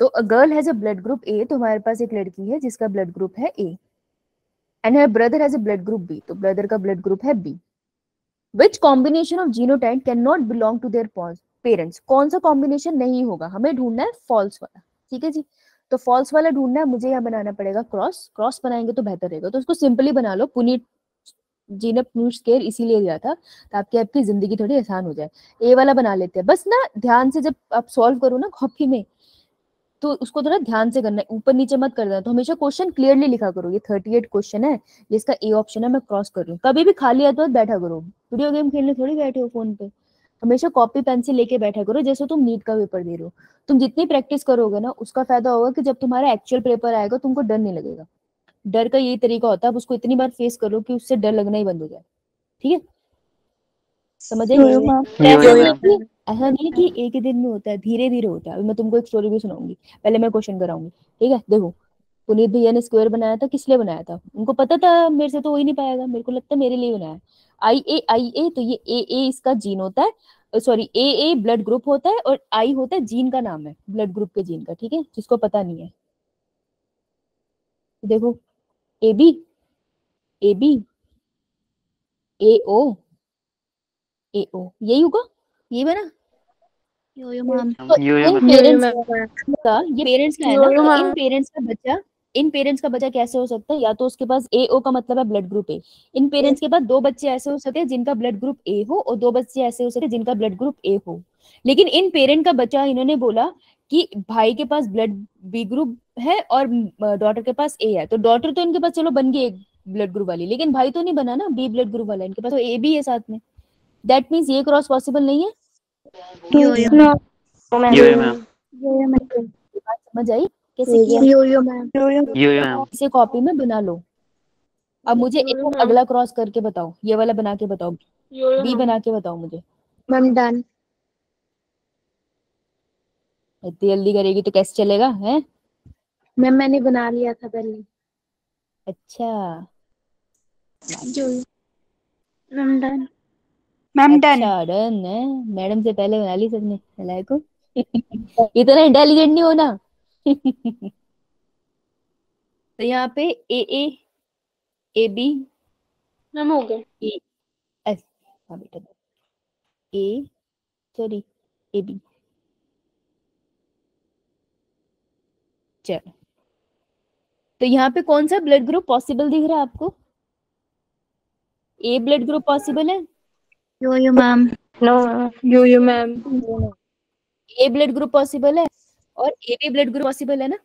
तो a girl has a blood group A तो हमारे पास एक लड़की है जिसका ब्लड ग्रुप है A and her brother has a blood group B तो ब्रदर का ब्लड ग्रुप है B which combination of genotype can not belong to their parents कौन सा कॉम्बिनेशन नहीं होगा? हमें ढूंढना है फॉल्स वाला। ठीक है जी? तो फॉल्स वाला ढूंढना है, मुझे यहाँ बनाना पड़ेगा क्रॉस क्रॉस बनाएँगे तो बेहतर रहेगा। तो उसको सिंपली बना लो। पुनीत जी ने स्केयर इसीलिए दिया था, ताकि आपकी ज़िंदगी थोड़ी आसान हो जाए। ए वाला बना लेते हैं। बस ना ध्यान से जब आप सॉल्व करो ना कॉपी में तो उसको थोड़ा ध्यान से करना है। ऊपर नीचे मत कर देना तो हमेशा क्वेश्चन क्लियरली लिखा करो। ये 38 क्वेश्चन है, ये इसका ए ऑप्शन है, मैं क्रॉस कर रही कभी भी खाली है तो बैठा करो। वीडियो गेम खेलने थोड़ी बैठे हो फ़ोन पे। हमेशा कॉपी पेंसिल लेके बैठा करो, जैसे तुम नीट का पेपर दे रहे हो। तुम जितनी प्रैक्टिस करोगे ना, उसका फ़ायदा होगा कि जब तुम्हारा एक्चुअल पेपर आएगा, तुमको डर नहीं लगेगा। डर का यही तरीका होता है उसको इतनी बार फेस करो कि उससे डर लगना ही बंद हो जाए। ठीक है? समझ आई यो ऐसा नहीं है कि ऐसा नहीं है कि एक ही दिन में होता है धीरे धीरे होता है। अभी मैं तुमको एक स्टोरी भी सुनाऊँगी। पहले मैं क्वेश्चन कराऊँगी। ठीक है? देखो पुनीत भैया ने स्क्वायर बनाया था किस लिए बनाया था? उनको पता था मेरे से तो हो ही नहीं पाएगा। मेरे को लगता है मेरे लिए बनाया आई ए आई ए तो ये ए ए इसका जीन होता है। Sorry A A blood group होता है और आई होता है जीन का नाम है ब्लड ग्रुप के जीन का ठीक है? जिसको पता नहीं है। देखो A B A B A O A ओ यही होगा? ये बना? यो यो मैम। तो यो यो इन पेरेंट्स का ये पेरेंट्स का है ना? तो इन पेरेंट्स का बच्चा इन पेरेंट्स का बच्चा कैसे हो सकता है? या तो उसके पास ए ओ का मतलब है blood group A in parents के पास दो बच्चे ऐसे हो सकते हैं जिनका ब्लड ग्रुप ए हो और दो बच्चे ऐसे हो सकते हैं जिनका ब्लड ग्रुप ए हो। लेकिन इन पेरेंट का बच्चा इन्होंने बोला कि भाई के पास ब्लड बी ग्रुप है और डॉटर के पास ए है। तो डॉटर तो इनके पास चलो बन गई एक ब्लड ग्रुप वाली लेकिन भाई तो नहीं बना ना बी ब्लड ग्रुप वाला। इनके पास तो ए भी है साथ में। दैट मीन्स ये क्रॉस पॉसिबल नहीं है? यो यो। यो यो मैम यो यो मैम बात समझ आई? कैसे किया? यो यो मैम यो यो मैम इसे कॉपी में बना लो। अब मुझे एक अगला क्रॉस करके बताओ। ये वाला बना के बताओ। बी बना के बताओ मुझे। मैम डन इतनी जल्दी करेगी तो कैसे चलेगा है? मैम मैंने बना लिया था पहले। अच्छा। जो मैम डन मैम डन अच्छा डन है? मैडम से पहले बना ली सबने नलायक को [laughs] इतना इंटेलिजेंट नहीं होना। [laughs] तो यहाँ पे ए ए ए बी मैम हो गए हाँ बेटा ए सॉरी ए बी चलो। तो यहाँ पे कौन सा ब्लड ग्रुप पॉसिबल दिख रहा है आपको? ए ब्लड ग्रुप पॉसिबल है? Yo yo ma'am no yo yo ma'am A blood group possible है? और A B blood group possible है ना?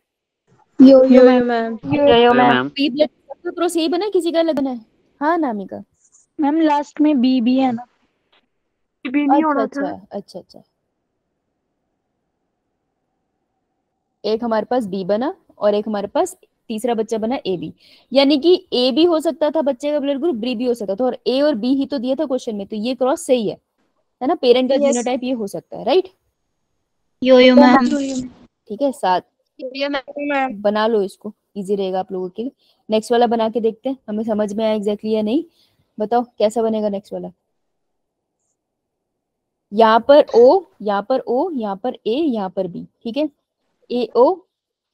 Yo yo ma'am yo ma'am ma'am B blood group सही बना है, किसी का लगना है हाँ नामिका मैम लास्ट में बी भी है ना बी अच्छा अच्छा अच्छा अच्छा एक हमारे पास बी बना और एक हमारे पास तीसरा बच्चा बना ए बी यानी कि ए भी हो सकता था बच्चे का ब्लड ग्रुप बी भी हो सकता था और ए और बी ही तो दिया था क्वेश्चन में तो ये क्रॉस सही है है ना? पेरेंट का जीनोटाइप ये हो सकता है राइट यो यो मैम ठीक है सात। बना लो इसको इजी रहेगा आप लोगों के लिए। नेक्स्ट वाला बना के देखते हैं हमें समझ में आया एग्जैक्टली या नहीं। बताओ कैसा बनेगा नेक्स्ट वाला? यहाँ पर ओ यहाँ पर ओ यहाँ पर ए यहाँ पर बी ठीक है? ए ओ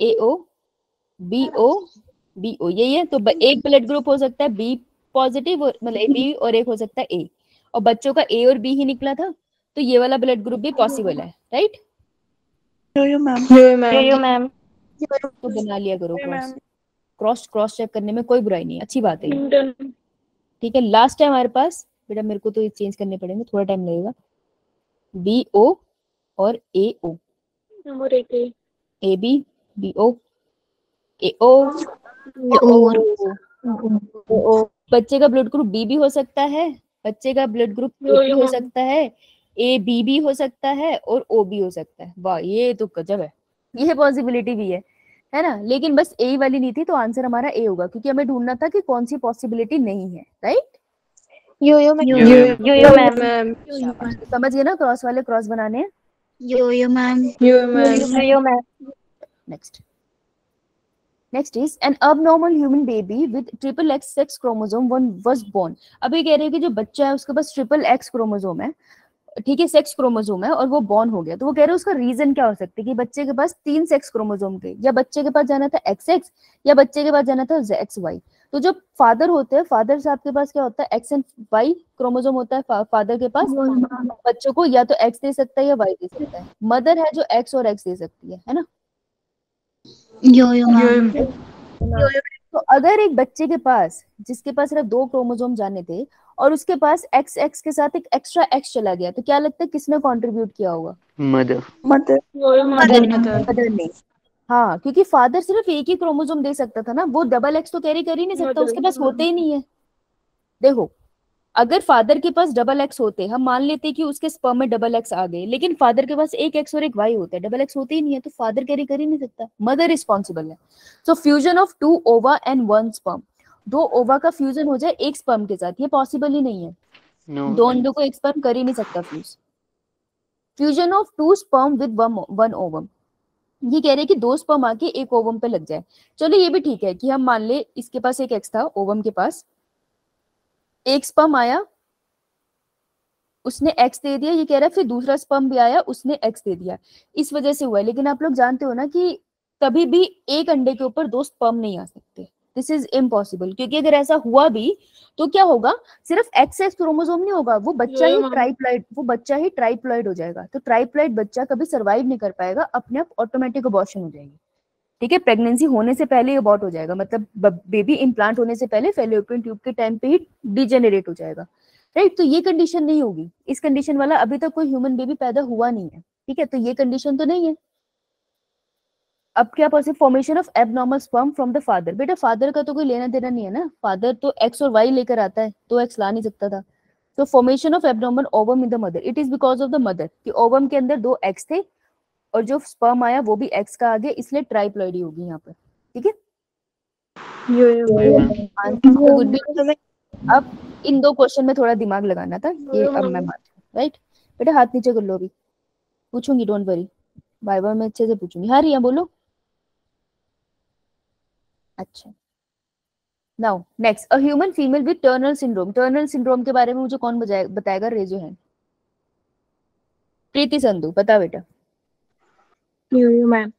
A O B O B O यही है तो एक ब्लड ग्रुप हो सकता है बी पॉजिटिव मतलब बी और एक हो सकता है ए और बच्चों का ए और बी ही निकला था तो ये वाला ब्लड ग्रुप भी पॉसिबल है राइट मैम यो मैम यो मैम तो बना लिया करो क्रॉस क्रॉस क्रॉस चेक करने में कोई बुराई नहीं अच्छी बात है ठीक है लास्ट है हमारे पास। बेटा मेरे को तो ये चेंज करने पड़ेंगे थोड़ा टाइम लगेगा। बी ओ और A O number A B B O A O और ओ। बच्चे का ब्लड ग्रुप बी भी हो सकता है बच्चे का ब्लड ग्रुप भी हो। सकता है ए बी भी हो सकता है और ओ भी हो सकता है। वाह ये तो गजब है। ये पॉसिबिलिटी भी है है ना? लेकिन बस ए वाली नहीं थी तो आंसर हमारा ए होगा क्योंकि हमें ढूंढना था कि कौन सी पॉसिबिलिटी नहीं है राइट यो यो मैम। यो यो यो मैम। मैम। समझ गए ना क्रॉस वाले क्रॉस बनाने? हैं यो यो मैम। यो मैम। यो Next. Next is an abnormal human baby with triple X sex chromosome one was born. अब ये कह रहे हैं कि जो बच्चा है उसके पास ट्रिपल एक्स क्रोमोसोम है ठीक है सेक्स क्रोमोसोम है और वो बॉर्न हो गया। तो वो कह रहे हैं उसका रीजन क्या हो सकता है कि बच्चे के पास तीन सेक्स क्रोमोसोम थे। या बच्चे के पास जाना था एक्स एक्स या बच्चे के पास जाना था एक्स वाई तो जो फादर होते हैं फादर साहब के पास क्या होता है? एक्स एंड वाई क्रोमोजोम होता है फा, फादर के पास। बच्चों को या तो एक्स दे सकता है या वाई दे सकता है। मदर है जो एक्स और एक्स दे सकती है है ना? यो यो मैम तो अगर एक बच्चे के पास जिसके पास सिर्फ़ दो क्रोमोसोम जाने थे और उसके पास एक्स एक्स के साथ एक एक्स्ट्रा एक्स चला गया तो क्या लगता है किसने कंट्रीब्यूट किया होगा? मदर मदर यो यो मदर मदर ने। हाँ क्योंकि फादर सिर्फ़ एक ही क्रोमोसोम दे सकता था ना वो डबल एक्स तो कैरी कर ही नहीं सकता उसके पास हाँ। होते ही नहीं है। देखो अगर फादर के पास डबल एक्स होते हम मान लेते कि उसके स्पर्म में डबल एक्स आ गए लेकिन फादर के पास एक एक्स और एक वाई होता है डबल एक्स होते ही नहीं है तो फादर कैरी कर ही नहीं सकता। मदर रिस्पॉन्सिबल है। So fusion of two ova and one sperm दो ओवा का फ्यूजन हो जाए एक स्पर्म के साथ ये पॉसिबल ही नहीं है। दो अंडों को एक स्पर्म कर ही नहीं सकता fuse fusion of two sperm with one ovum ये कह रहे हैं कि दो स्पर्म आके एक ओवम पे लग जाए। चलो ये भी ठीक है कि हम मान ले इसके पास एक एक्स था ओवम के पास। एक स्पम आया उसने एक्स दे दिया ये कह रहा है फिर दूसरा स्पम भी आया उसने एक्स दे दिया। इस वजह से हुआ है लेकिन आप लोग जानते हो ना कि कभी भी एक अंडे के ऊपर दो स्पम नहीं आ सकते। दिस इज़ इम्पॉसिबल क्योंकि अगर ऐसा हुआ भी तो क्या होगा? सिर्फ़ एक्स एक्स क्रोमोजोम नहीं होगा वो बच्चा ही हाँ। ट्राइप्लॉइड वो बच्चा ही ट्राइप्लॉइड हो जाएगा तो ट्राइप्लॉइड बच्चा कभी सर्वाइव नहीं कर पाएगा अपने आप ऑटोमेटिक अबॉर्शन हो जाएगी। ठीक है प्रेगनेंसी होने से पहले अबॉर्ट हो जाएगा। मतलब बेबी इम्प्लांट होने से पहले फेलोपियन ट्यूब के टाइम पे ही डिजेनरेट हो जाएगा। राइट तो ये कंडीशन नहीं होगी। इस कंडीशन वाला अभी तक कोई ह्यूमन बेबी पैदा हुआ नहीं है। ठीक है? तो ये कंडीशन तो नहीं है। अब क्या possible formation of abnormal sperm from the father बेटा फादर का तो कोई लेना देना नहीं है ना। फादर तो एक्स और वाई लेकर आता है तो एक्स ला नहीं सकता था। तो formation of abnormal ovum in the mother it is because of the mother कि ओवम के अंदर दो एक्स थे और जो स्पर्म आया वो भी एक्स का आ गया इसलिए ट्राइप्लॉइडी होगी यहाँ पर ठीक है? यो यो Answer would be- अब इन दो क्वेश्चन में थोड़ा दिमाग लगाना था ये अब मैं मानती हूँ राइट बेटा हाथ नीचे कर लो अभी। पूछूँगी डोंट वरी बाय बाय मैं अच्छे से पूछूँगी। हाँ रिया बोलो। अच्छा। Now next a human female with Turner syndrome Turner syndrome के बारे में मुझे कौन बताएगा? रेजो है प्रीति संधू बता बेटा। यो यो मैम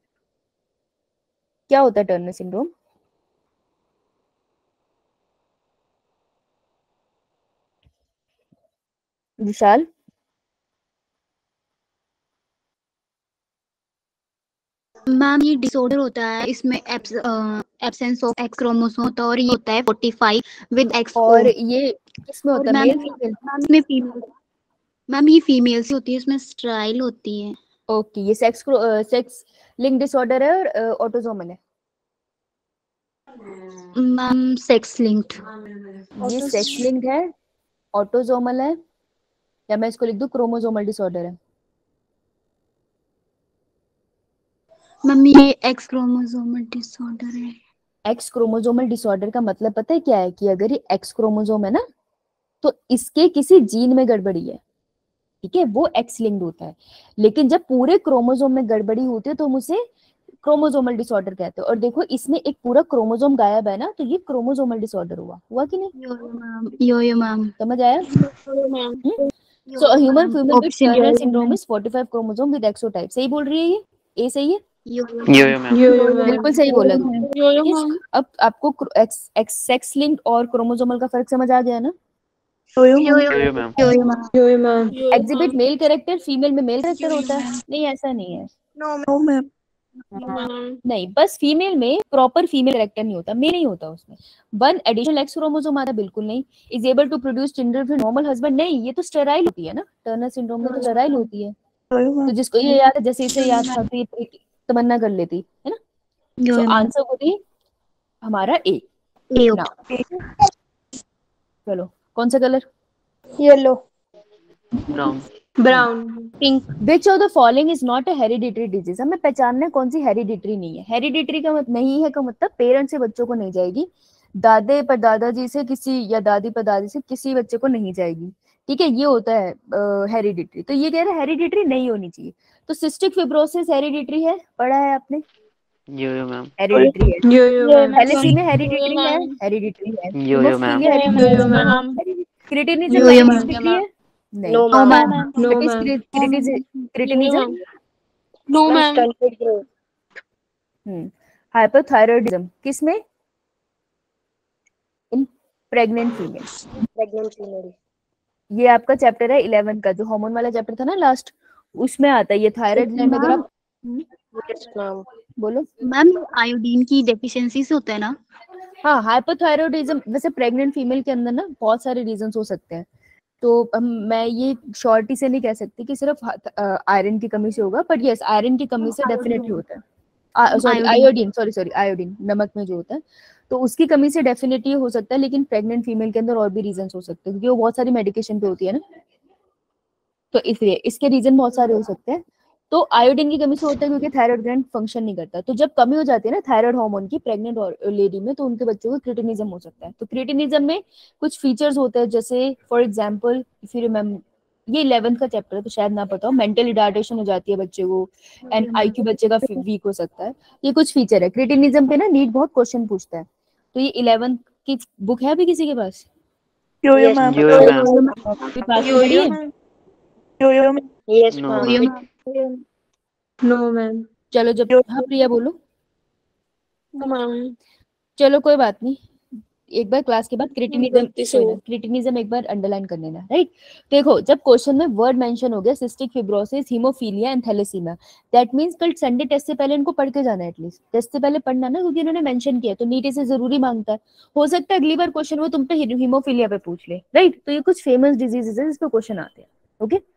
क्या होता है टर्नर सिंड्रोम विशाल? मैम ये डिसऑर्डर होता है इसमें एब्सेंस ऑफ़ एक्स क्रोमोसोम होता है और ये होता है 45 विद एक्स और ये किसमें होता है मैम मैम इसमें फीमेल मैम ये फीमेल से होती है इसमें स्ट्राइल होती है। ओके ये सेक्स सेक्स लिंक डिसऑर्डर है और ऑटोसोमल है? मैम सेक्स लिंक्ड ये सेक्स लिंक्ड है ऑटोसोमल है या मैं इसको लिख दूँ क्रोमोसोमल डिसऑर्डर है? मैम ये एक्स क्रोमोसोमल डिसऑर्डर है। एक्स क्रोमोसोमल डिसऑर्डर का मतलब पता है क्या है? कि अगर ये एक्स क्रोमोसोम है ना तो इसके किसी जीन में गड़बड़ी है। ठीक है वो एक्स लिंक्ड होता है। लेकिन जब पूरे क्रोमोजोम में गड़बड़ी होती है तो हम उसे क्रोमोसोमल डिसऑर्डर कहते हैं। और देखो इसमें एक पूरा क्रोमोसोम गायब है ना तो ये क्रोमोसोमल डिसऑर्डर हुआ। हुआ कि नहीं? यो यो मैम यो यो मैम समझ आया so human female with Turner syndrome is 45 chromosome with XO type सही बोल रही है ये? ए सही है? यो यो यो मैम बिल्कुल सही बोला अब आपको एक्स एक्स सेक्स लिंक्ड और क्रोमोसोमल का फ़र्क समझ आ गया ना? एग्जिबिट मेल कैरेक्टर फीमेल में मेल कैरेक्टर होता है? नहीं ऐसा नहीं है। नहीं बस फीमेल में प्रॉपर फीमेल कैरेक्टर नहीं होता मेल नहीं होता उसमें। वन एडिशनल एक्स क्रोमोसोम आता बिल्कुल नहीं। Is able to produce children with normal husband नहीं ये तो स्टेराइल होती है ना? टर्नर सिंड्रोम में तो स्टेराइल होती है। तो जिसको ये याद है जैसे इसे याद था तो ये तमन्ना कर लेती है ना? यो आंसर होती हमारा ए ए चलो। कौन सा colour? Yellow. Brown. Brown. Pink. Which of the following is not a hereditary disease हमें पहचानना है कौन सी हेरिडिटरी नहीं है। हेरिडिटरी का मतलब नहीं है का मतलब पेरेंट्स से बच्चों को नहीं जाएगी। दादे पर दादाजी से किसी या दादी पर दादी से किसी बच्चे को नहीं जाएगी। ठीक है ये होता है हेरिडिटरी तो ये कह रहे हैं हेरिडिटरी नहीं होनी चाहिए। तो सिस्टिक फिब्रोसिस हेरिडिटरी है? पढ़ा है आपने? यो यो मैम हेरिडिटरी है यो यो मैम थैलेसीमिया हेरिडिटरी है? हेरिडिटरी है. यो यो मैम यो यो मैम क्रिटिनिज्म यो यो मैम। है नहीं. No no ma'am no ma'am criticism no ma'am hmm hypothyroidism किसमें in pregnant female pregnant female ये आपका चैप्टर है 11 का जो हार्मोन वाला चैप्टर था ना लास्ट उसमें आता है ये थायराइड ग्लैंड अगर आप यस मैम बोलो। मैम आयोडीन की डेफिशिएंसी से होता है ना? हाँ हाइपोथायरॉयडिज्म वैसे प्रेग्नेंट फीमेल के अंदर ना बहुत सारे रीजंस हो सकते हैं। तो हम मैं ये शॉर्टी से नहीं कह सकती कि सिर्फ़ आयरन की कमी से होगा बट यस आयरन की कमी से डेफिनेटली होता है। Sorry iodine sorry sorry iodine नमक में जो होता है। तो उसकी कमी से डेफिनेटली हो सकता है लेकिन प्रेग्नेंट फीमेल के अंदर और भी रीजंस हो सकते हैं क्योंकि वो बहुत सारी मेडिकेशन पे होती है ना। तो इसलिए इसके रीजन बहुत सारे हो सकते हैं। तो आयोडीन की कमी से होता है क्योंकि थायराइड ग्लैंड फ़ंक्शन नहीं करता। तो जब कमी हो जाती है ना थायराइड हार्मोन की प्रेग्नेंट लेडी में तो उनके बच्चों को क्रिटिनिज्म हो सकता है। तो क्रिटिनिज्म में कुछ फीचर्स होते हैं जैसे for example if you remember ये 11th का चैप्टर है तो शायद ना पता हो मेंटल रिटार्डेशन हो जाती है बच्चे को एंड आईक्यू बच्चे का वीक हो सकता है। ये कुछ फीचर है। क्रिटिनिज्म पे ना नीट बहुत क्वेश्चन पूछता है। तो ये 11th की बुक है अभी किसी के पास? यो यो मैम यो यो मैम है? यो यो मैम यस नो मैम चलो जब हाँ प्रिया बोलो। मैम चलो कोई बात नहीं। एक बार क्लास के बाद क्रिटिनिज्म। क्रिटिनिज्म एक बार अंडरलाइन कर लेना राइट देखो जब क्वेश्चन में वर्ड मेंशन हो गया cystic fibrosis haemophilia and thalassaemia that means कल संडे टेस्ट से पहले इनको पढ़ के जाना एटलीस्ट टेस्ट से पहले पढ़ना ना क्योंकि इन्होंने मेंशन किया तो नीट इसे ज़रूरी माँगता है। हो सकता है अगली बार क्वेश्चन वो तुम पे हीमोफीलिया पे पूछ ले राइट तो ये कुछ फ़ेमस डिजीजेस है जिस पे क्वेश्चन आते हैं ओके मैम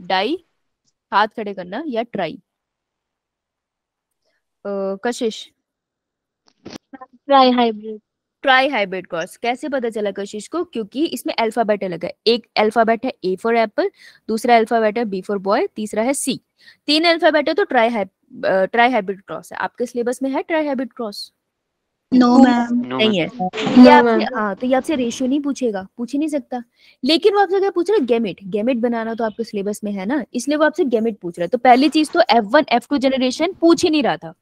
डाई हाथ खड़े करना या tri? Kashish. Trihybrid. Trihybrid cross. कैसे पता चला कशिश को? क्योंकि इसमें अल्फ़ाबेट अलग है। एक अल्फ़ाबेट है ए फॉर एप्पल दूसरा अल्फ़ाबेट है बी फॉर बॉय तीसरा है सी तीन अल्फ़ाबेट है तो ट्राई ट्राई हाइब्रिड क्रॉस है। आपके सिलेबस में है trihybrid cross? No ma'am नहीं है मैम ये आपसे हाँ तो ये आपसे रेशियो नहीं पूछेगा। पूछ ही नहीं सकता। लेकिन वो आपसे क्या पूछ रहा है? गेमेट गेमेट बनाना तो आपके सिलेबस में है ना? इसलिए वो आपसे गेमेट पूछ रहा है। तो पहली चीज़ तो F one F two generation पूछ ही नहीं रहा था।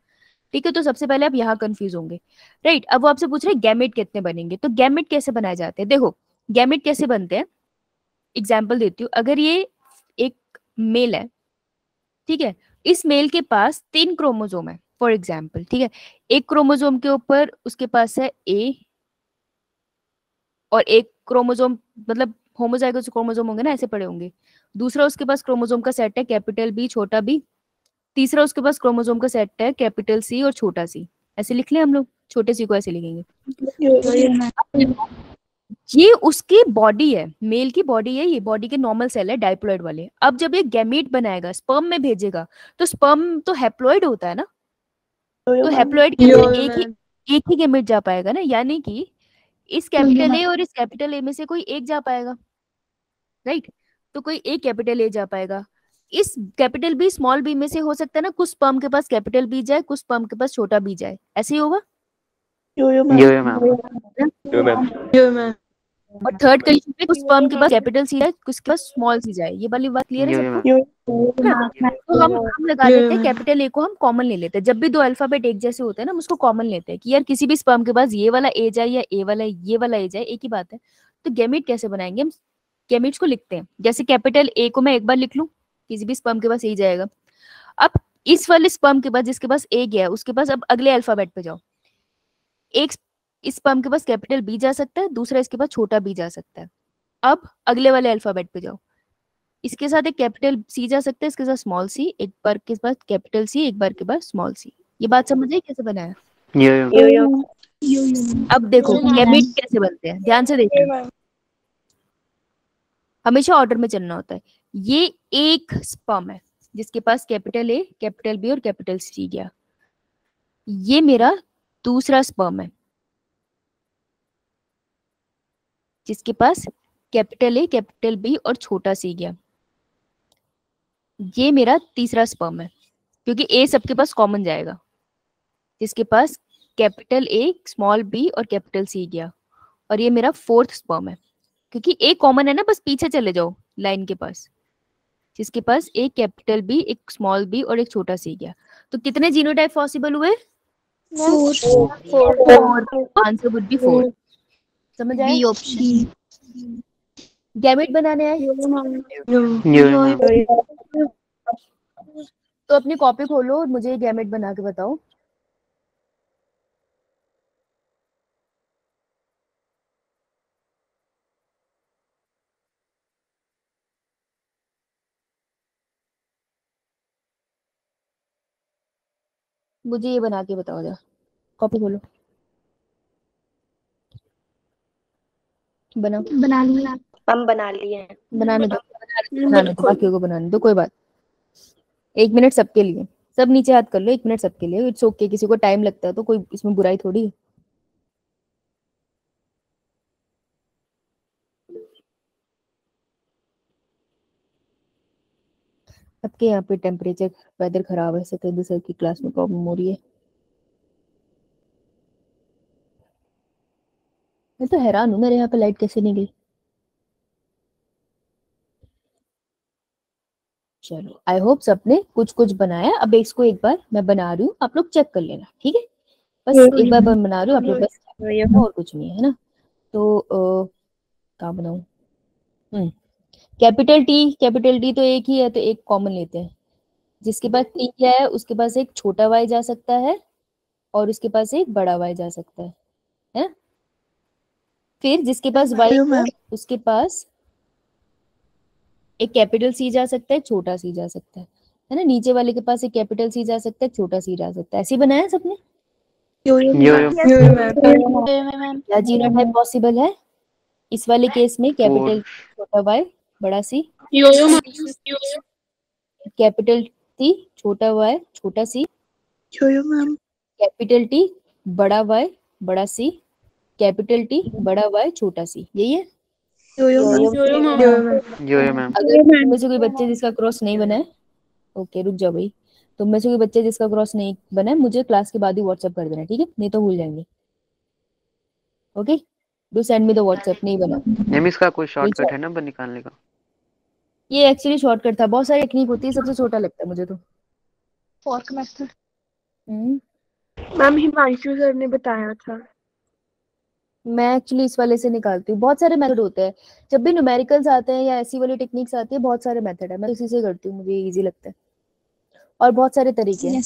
ठीक है तो सबसे पहले आप यहाँ कंफ्यूज होंगे। राइट अब वो आपसे पूछ रहे हैं गैमेट कितने बनेंगे? तो गैमेट कैसे बनाए जाते हैं? देखो गैमेट कैसे बनते हैं? एग्ज़ाम्पल देती हूँ। अगर ये एक मेल है ठीक है इस मेल के पास तीन क्रोमोजोम है। फॉर एग्ज़ाम्पल ठीक है? एक क्रोमोजोम के ऊपर उसके पास है ए और एक क्रोमोजोम मतलब होमोजाइगोस क्रोमोजोम होंगे ना, ऐसे पड़े होंगे। दूसरा उसके पास क्रोमोजोम का सेट है कैपिटल बी छोटा बी तीसरा उसके पास क्रोमोजोम का सेट है कैपिटल सी और छोटा सी ऐसे लिख लें हम लोग, छोटे सी को ऐसे लिखेंगे। ये उसकी बॉडी है मेल की बॉडी है, ये बॉडी के नॉर्मल सेल है डाइप्लॉइड वाले। अब जब ये गैमेट बनाएगा स्पर्म में भेजेगा तो स्पर्म तो हैप्लॉइड होता है ना? तो हैप्लॉइड के एक ही एक ही गैमेट जा पाएगा ना? यानी कि इस कैपिटल ए और इस कैपिटल ए में से कोई एक जा पाएगा राइट तो कोई एक कैपिटल ए जा पाएगा। इस कैपिटल बी स्मॉल बी में से हो सकता है ना कुछ स्पर्म के पास कैपिटल बी जाए कुछ स्पर्म के पास छोटा बी जाए। ऐसे ही होगा? यो यो मैम यो मैम और थर्ड कंडीशन में कुछ स्पर्म के पास कैपिटल सी जाए कुछ के पास स्मॉल सी जाए। ये वाली बात क्लियर है सबको? तो हम हम लगा लेते हैं कैपिटल ए को हम कॉमन ले लेते हैं। जब भी दो अल्फ़ाबेट एक जैसे होते हैं ना हम उसको कॉमन लेते हैं कि यार किसी भी स्पर्म के पास ये वाला ए जाए या ए वाला ये वाला ए जाए एक ही बात है। तो गैमेट कैसे बनाएँगे हम? गैमेट्स को लिखते हैं। जैसे कैपिटल ए को मैं एक बार लिख लूँ किसी भी स्पर्म के पास ए जाएगा। अब इस वाले स्पर्म के पास जिसके पास ए गया है उसके पास अब अगले अल्फ़ाबेट पे जाओ। एक इस स्पर्म के पास कैपिटल बी जा सकता है दूसरा इसके पास छोटा बी जा सकता है। अब अगले वाले अल्फ़ाबेट पे जाओ। इसके साथ एक कैपिटल सी जा सकता है इसके साथ स्मॉल सी एक बार के बाद कैपिटल सी एक बार के बाद स्मॉल सी ये बात समझ आई? कैसे बनाया यो यो। अब देखो गैमेट कैसे बनते हैं? ध्यान से देखो। हमेशा ऑर्डर में चलना होता है। ये एक स्पर्म है जिसके पास कैपिटल ए कैपिटल बी और कैपिटल सी गया। ये मेरा दूसरा स्पर्म है जिसके पास कैपिटल ए कैपिटल बी और छोटा सी गया। ये मेरा तीसरा स्पर्म है क्योंकि ए सबके पास कॉमन जाएगा। जिसके पास? कैपिटल ए स्मॉल बी और कैपिटल सी गया। और ये मेरा फोर्थ स्पर्म है क्योंकि ए कॉमन है ना बस पीछे चले जाओ लाइन के पास। जिसके पास? एक कैपिटल बी एक स्मॉल बी और एक छोटा सी गया। तो कितने जीनोटाइप पॉसिबल हुए? आंसर वुड बी फोर समझ आया? ऑप्शन गैमेट बनाने आए? मैम तो अपनी कॉपी खोलो और मुझे गैमेट बना के बताओ। मुझे ये बना के बताओ जा। कॉपी खोलो। बनाओ बना लिया। हम बना लिए हैं। बनाने दो। बनाने दो बाकियों को बनाने दो कोई बात एक मिनट सबके लिए। सब नीचे हाथ कर लो, एक मिनट सबके लिए। इट्स ओके किसी को टाइम लगता है तो कोई इसमें बुराई थोड़ी। सबके यहाँ पे टेम्परेचर वेदर खराब है सत्येंद्र सर की क्लास में प्रॉब्लम हो रही है। मैं तो हैरान हूँ, मेरे यहाँ पे लाइट कैसे नहीं गई? चलो आई होप सबने कुछ कुछ बनाया। अब इसको एक बार मैं बना रही हूँ। आप लोग चेक कर लेना ठीक है? बस एक बार बना रही हूँ आप लोग बस [laughs] और कुछ नहीं है ना? तो कहाँ बनाऊँ? हम्म। कैपिटल टी कैपिटल टी तो एक ही है तो एक कॉमन लेते हैं। जिसके पास टी है उसके पास एक छोटा वाई जा सकता है और उसके पास एक बड़ा वाई जा सकता है है फिर जिसके पास वाई उसके पास एक कैपिटल सी जा सकता है छोटा सी जा सकता है है ना नीचे वाले के पास एक कैपिटल सी जा सकता है छोटा सी जा सकता है ऐसे बनाया सबने यो यो क्या जीनोटाइप पॉसिबल है इस वाले केस में कैपिटल छोटा वाई बड़ा सी यो यो कैपिटल टी छोटा वाई छोटा सी कैपिटल टी बड़ा वाई बड़ा सी कैपिटल टी बड़ा वाई छोटा सी यही है यो यो मैम अगर में से कोई बच्चे जिसका क्रॉस नहीं बना है? ओके रुक जाओ भाई। तुम में से कोई बच्चे जिसका क्रॉस नहीं बना है मुझे क्लास के बाद ही व्हाट्सएप कर देना ठीक है? नहीं तो भूल जाएँगे। Okay do send me the WhatsApp नहीं बना। मैम इसका कोई शॉर्टकट है ना निकालने का? ये एक्चुअली शॉर्टकट था। बहुत सारी टेक्निक होती है सबसे छोटा लगता है मुझे तो। Fork method hmm. Ma'am Himanshu sir ने बताया था। मैं एक्चुअली इस वाले से निकालती हूँ। बहुत सारे मेथड होते हैं। जब भी न्यूमेरिकल्स आते हैं या ऐसी वाली टेक्निक्स आती है बहुत सारे मेथड है। मैं उसी से करती हूँ मुझे इजी लगता है। और बहुत सारे तरीके हैं।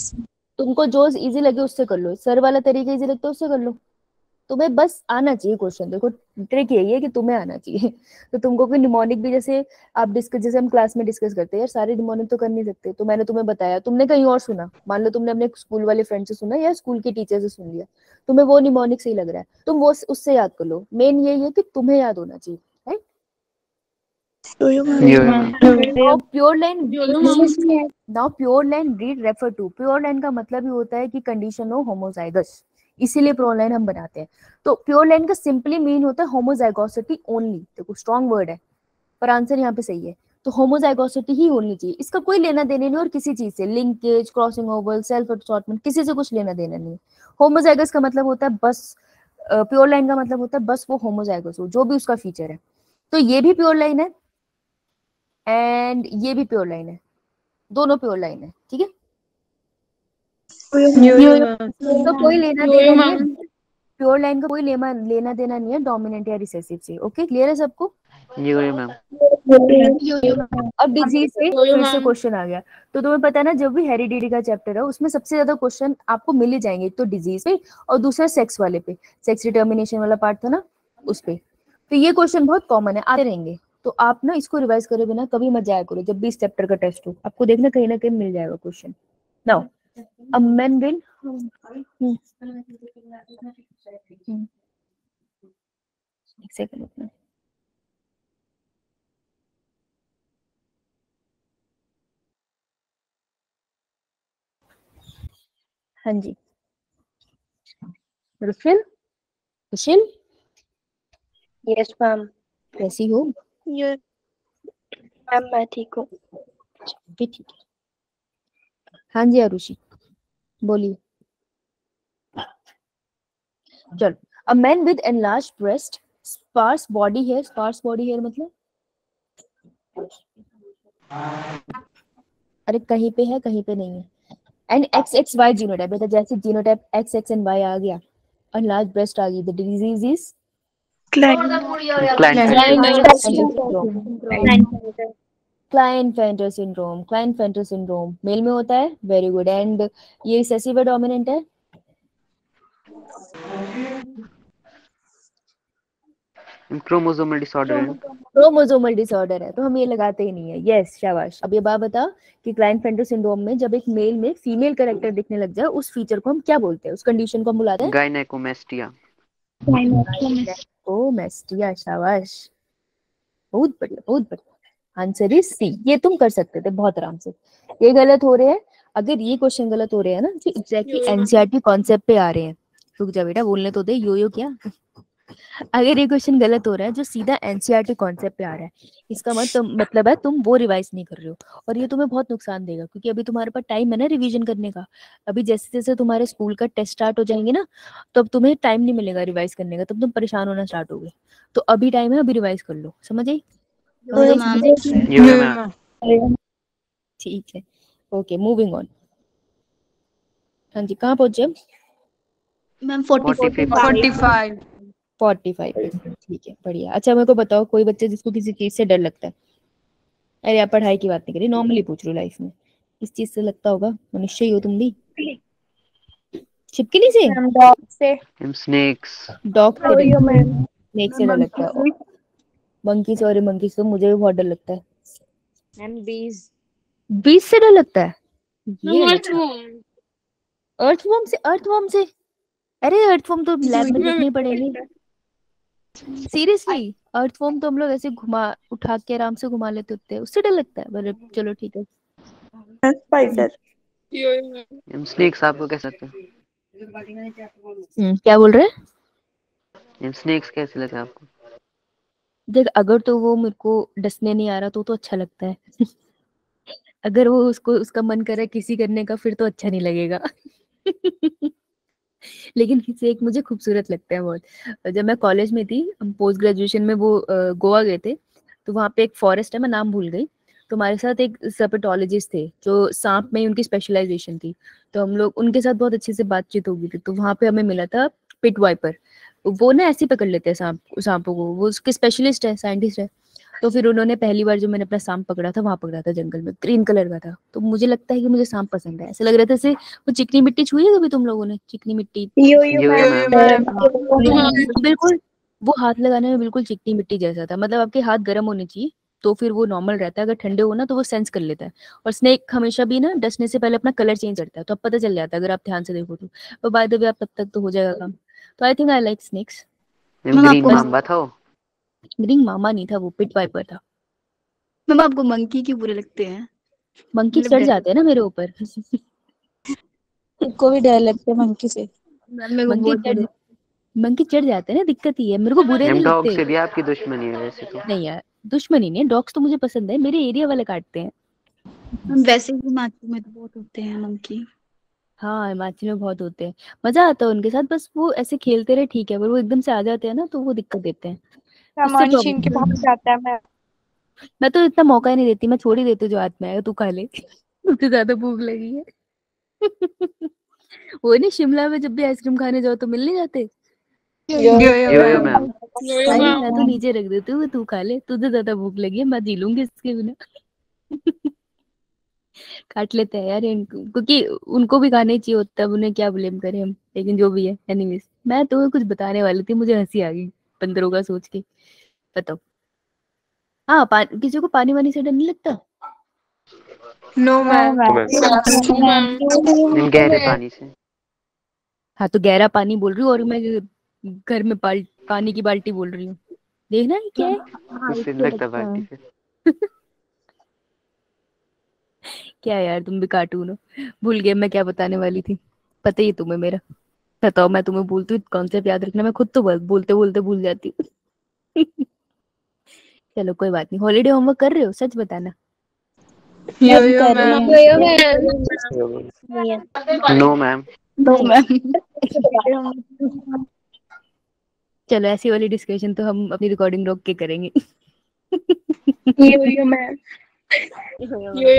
तुमको जो इजी लगे उससे कर लो। सर वाला तरीका इजी लगता है उससे कर लो। तुम्हें बस आना चाहिए क्वेश्चन देखो ट्रिक यही है कि तुम्हें आना चाहिए। [laughs] तो तुमको कोई निमोनिक भी जैसे आप डिस्कस जैसे हम क्लास में डिस्कस करते हैं यार सारे निमोनिक तो कर नहीं सकते। तो मैंने तुम्हें बताया तुमने कहीं और सुना? मान लो तुमने अपने स्कूल वाले फ्रेंड से सुना या स्कूल के टीचर से सुन लिया। तुम्हें वो निमोनिक सही लग रहा है। तुम वो उससे याद कर लो। मेन यही है कि तुम्हें याद होना चाहिए pure line now pure line read refer to pure line का मतलब ही होता है कि कंडीशन हो होमोजाइगस इसीलिए प्योर लाइन हम बनाते हैं। तो प्योर लाइन का सिंपली मीन होता है होमोजाइगोसिटी ओनली। देखो स्ट्रॉन्ग वर्ड है, पर आंसर यहाँ पे सही है। तो होमोजाइगोसिटी ही होनी चाहिए। इसका कोई लेना देना नहीं और किसी चीज़ से linkage crossing over self assortment किसी से कुछ लेना देना नहीं। होमोजाइगस का मतलब होता है बस प्योर लाइन का मतलब होता है बस वो होमोजाइगस हो, जो भी उसका फीचर है। तो ये भी प्योर लाइन है एंड ये भी प्योर लाइन है। दोनों प्योर लाइन है, ठीक है? तो कोई लेना देना नहीं है। प्योर लाइन का कोई लेना लेना देना नहीं है। डोमिनेंट या रिसेसिव से। ओके क्लियर है सबको? मैम अब डिज़ीज़ से फिर से क्वेश्चन आ गया। तो तुम्हें पता है ना जब भी हेरिडिटी का चैप्टर है उसमें सबसे ज़्यादा क्वेश्चन आपको मिल ही जाएँगे। एक तो डिज़ीज़ पे और दूसरा सेक्स वाले पे। सेक्स डिटर्मिनेशन वाला पार्ट था ना उस पे। तो ये क्वेश्चन बहुत कॉमन है। आते रहेंगे। तो आप ना इसको रिवाइज करे बिना कभी मत जाया करो। जब भी इस चैप्टर का टेस्ट हो। आपको देखना कहीं ना कहीं मिल जाएगा question now a man will Hmm. Hmm. एक सेकंड रुकना हाँ जी। रुशिल रुशिल यस मैम कैसी हो? ये मैम मैं ठीक हूँ। भी ठीक है। हाँ जी आरुषि बोलिए। चलो a man with enlarge breast sparse body hair sparse body hair मतलब? अरे कहीं पे है कहीं पे नहीं है। And X X Y genotype मतलब जैसे genotype X X and Y आ गया एनलार्ज ब्रेस्ट आ गई the disease is client syndrome client syndrome male में होता है? वेरी गुड एंड ये रिसेसिव डोमिनेंट है? क्रोमोसोमल डिसऑर्डर है। क्रोमोसोमल डिसऑर्डर है। तो हम ये लगाते ही नहीं है। यस शाबाश। अब ये बात बता कि क्लाइंट फेंटर सिंड्रोम में जब एक मेल में फीमेल कैरेक्टर दिखने लग जाए उस फीचर को हम क्या बोलते हैं? उस कंडीशन को हम बुलाते हैं? गायनेकोमेस्टिया ओ मेस्टिया शाबाश। बहुत बढ़िया बहुत बढ़िया। आंसर इज़ सी ये तुम कर सकते थे बहुत आराम से। ये गलत हो रहे हैं। अगर ये क्वेश्चन गलत हो रहे हैं ना जो एग्जैक्टली एनसीईआरटी कॉन्सेप्ट पे आ रहे हैं। रुक जा बेटा बोलने तो दे। यो यो क्या? अगर ये क्वेश्चन गलत हो रहा है जो सीधा एनसीईआरटी कॉन्सेप्ट पे आ रहा है इसका मतलब मतलब है तुम वो रिवाइज नहीं कर रहे हो। और ये तुम्हें बहुत नुकसान देगा क्योंकि अभी तुम्हारे पास टाइम है ना रिवीजन करने का। अभी जैसे जैसे तुम्हारे स्कूल का टेस्ट स्टार्ट हो जाएँगे ना तो अब तुम्हें टाइम नहीं मिलेगा रिवाइज करने का तब तुम परेशान होना स्टार्ट हो तो अभी टाइम है अभी रिवाइज कर लो। समझ आई? ठीक है। ओके मूविंग ऑन हाँ जी कहाँ पहुँचे मैम फोर्टी 45 फोर्टी फाइव। ठीक है बढ़िया। अच्छा मेरे को बताओ कोई बच्चा जिसको किसी चीज़ से डर लगता है? अरे आप पढ़ाई की बात नहीं करी नॉर्मली पूछ रही लाइफ में। किस चीज़ से लगता होगा। मनुष्य ही हो तुम भी। छिपकली से? डॉग से। स्नेक्स डॉग से स्नेक से डर लगता है। मंकी से और मंकी से तो मुझे भी बहुत डर लगता है। मैम बीज बीज से डर लगता है? ये अर्थवॉर्म अर्थवॉर्म से अर्थवॉर्म से? अरे अर्थवॉर्म तो लैब में देखनी पड़ेगी। सीरियसली अर्थवॉर्म तो हम लोग ऐसे घुमा उठा के आराम से घुमा लेते होते हैं। उससे डर लगता है पर चलो ठीक है। स्पाइडर एम स्नेक्स आपको कैसे लगता है? हम्म, क्या बोल रहे हैं? एम स्नेक्स कैसे लगता है आपको? देख, अगर तो वो मेरे को डसने नहीं आ रहा तो तो अच्छा लगता है। [laughs] अगर वो उसको, उसका मन करे किसी करने का, फिर तो अच्छा नहीं लगेगा। [laughs] लेकिन इससे एक मुझे खूबसूरत लगता है बहुत। जब मैं कॉलेज में थी, हम पोस्ट ग्रेजुएशन में वो गोवा गए थे तो वहाँ पे एक फॉरेस्ट है, मैं नाम भूल गई। तो हमारे साथ एक सर्पेटोलॉजिस्ट थे, जो सांप में उनकी स्पेशलाइजेशन थी। तो हम लोग, उनके साथ बहुत अच्छे से बातचीत हो गई थी। तो वहाँ पे हमें मिला था पिट वाइपर। वो ना ऐसे ही पकड़ लेते हैं सांप सांपों को। वो उसके स्पेशलिस्ट है साइंटिस्ट है। तो फिर उन्होंने पहली बार जो मैंने अपना सांप पकड़ा था वहाँ पकड़ा था जंगल में ग्रीन कलर का था। तो मुझे लगता है कि मुझे सांप पसंद है। ऐसे लग रहा था जैसे वो चिकनी मिट्टी छुई है कभी तुम लोगों ने? चिकनी मिट्टी। बिल्कुल। वो हाथ लगाने में बिल्कुल चिकनी मिट्टी जैसा था। मतलब आपके हाथ गर्म होने चाहिए तो फिर वो नॉर्मल रहता है। अगर ठंडे हो ना तो वो सेंस कर लेता है। और स्नेक हमेशा भी ना डसने से पहले अपना कलर चेंज करता है तो अब पता चल जाता है अगर आप ध्यान से देखो तो। और बाय द वे आप तब तक तो हो जाएगा काम। तो I think I like snakes green mamba था वो ग्रीन मामा नहीं था वो पिट वाइपर था। मैम आपको मंकी क्यों बुरे लगते हैं? मंकी मतलब चढ़ जाते हैं ना मेरे ऊपर। को भी डर लगता है मंकी से। मंकी चढ़ मंकी चढ़ जाते हैं ना दिक्कत ही है। मेरे को बुरे नहीं लगते। से भी आपकी दुश्मनी है वैसे तो। नहीं यार दुश्मनी नहीं है डॉग्स तो मुझे पसंद है मेरे एरिया वाले काटते हैं। वैसे भी हिमाचल में तो बहुत होते हैं मंकी हाँ हिमाचल में बहुत होते हैं। मज़ा आता है उनके साथ बस वो ऐसे खेलते रहे ठीक है पर वो एकदम से आ जाते हैं ना तो वो दिक्कत देते हैं। उससे हिमांशी इनके problem- पास जाता है मैं मैं तो इतना मौका ही नहीं देती मैं छोड़ ही देती हूँ जो हाथ में आएगा तू खा ले। मुझे ज़्यादा भूख लगी है। [laughs] वो नहीं शिमला में जब भी आइसक्रीम खाने जाओ तो मिल नहीं जाते? यो यो मैम। यो यो भाई मैं तो नीचे रख देती हूँ तू खा ले तुझे ज़्यादा भूख लगी है मैं जी लूँगी इसके बिना। काट लेते हैं यार इनको क्योंकि उनको भी खाने चाहिए होता है उन्हें क्या ब्लेम करें हम? लेकिन जो भी है एनीवेज मैं तुम्हें कुछ बताने वाली थी मुझे हँसी आ गई बंदरों का सोच के। बताओ। हाँ पा, किसी को पानी वानी से डर नहीं लगता? नो मैम गहरे पानी से। हाँ तो गहरा पानी बोल रही हूँ और मैं घर में पानी की बाल्टी बोल रही हूँ। देखना क्या है [laughs] उससे नहीं लगता बाल्टी से क्या यार तुम भी कार्टून हो। भूल गए मैं क्या बताने वाली थी। पता ही तुम्हें मेरा। बताओ मैं तुम्हें बोलती हूँ कॉन्सेप्ट याद रखना। मैं खुद तो बस बोलते बोलते भूल जाती हूँ। [laughs] चलो कोई बात नहीं। हॉलीडे होमवर्क कर रहे हो? सच बताना। यो यो ma'am no ma'am no ma'am चलो ऐसी वाली डिस्कशन तो हम अपनी रिकॉर्डिंग रोक के करेंगे। यो यो मैम यो यो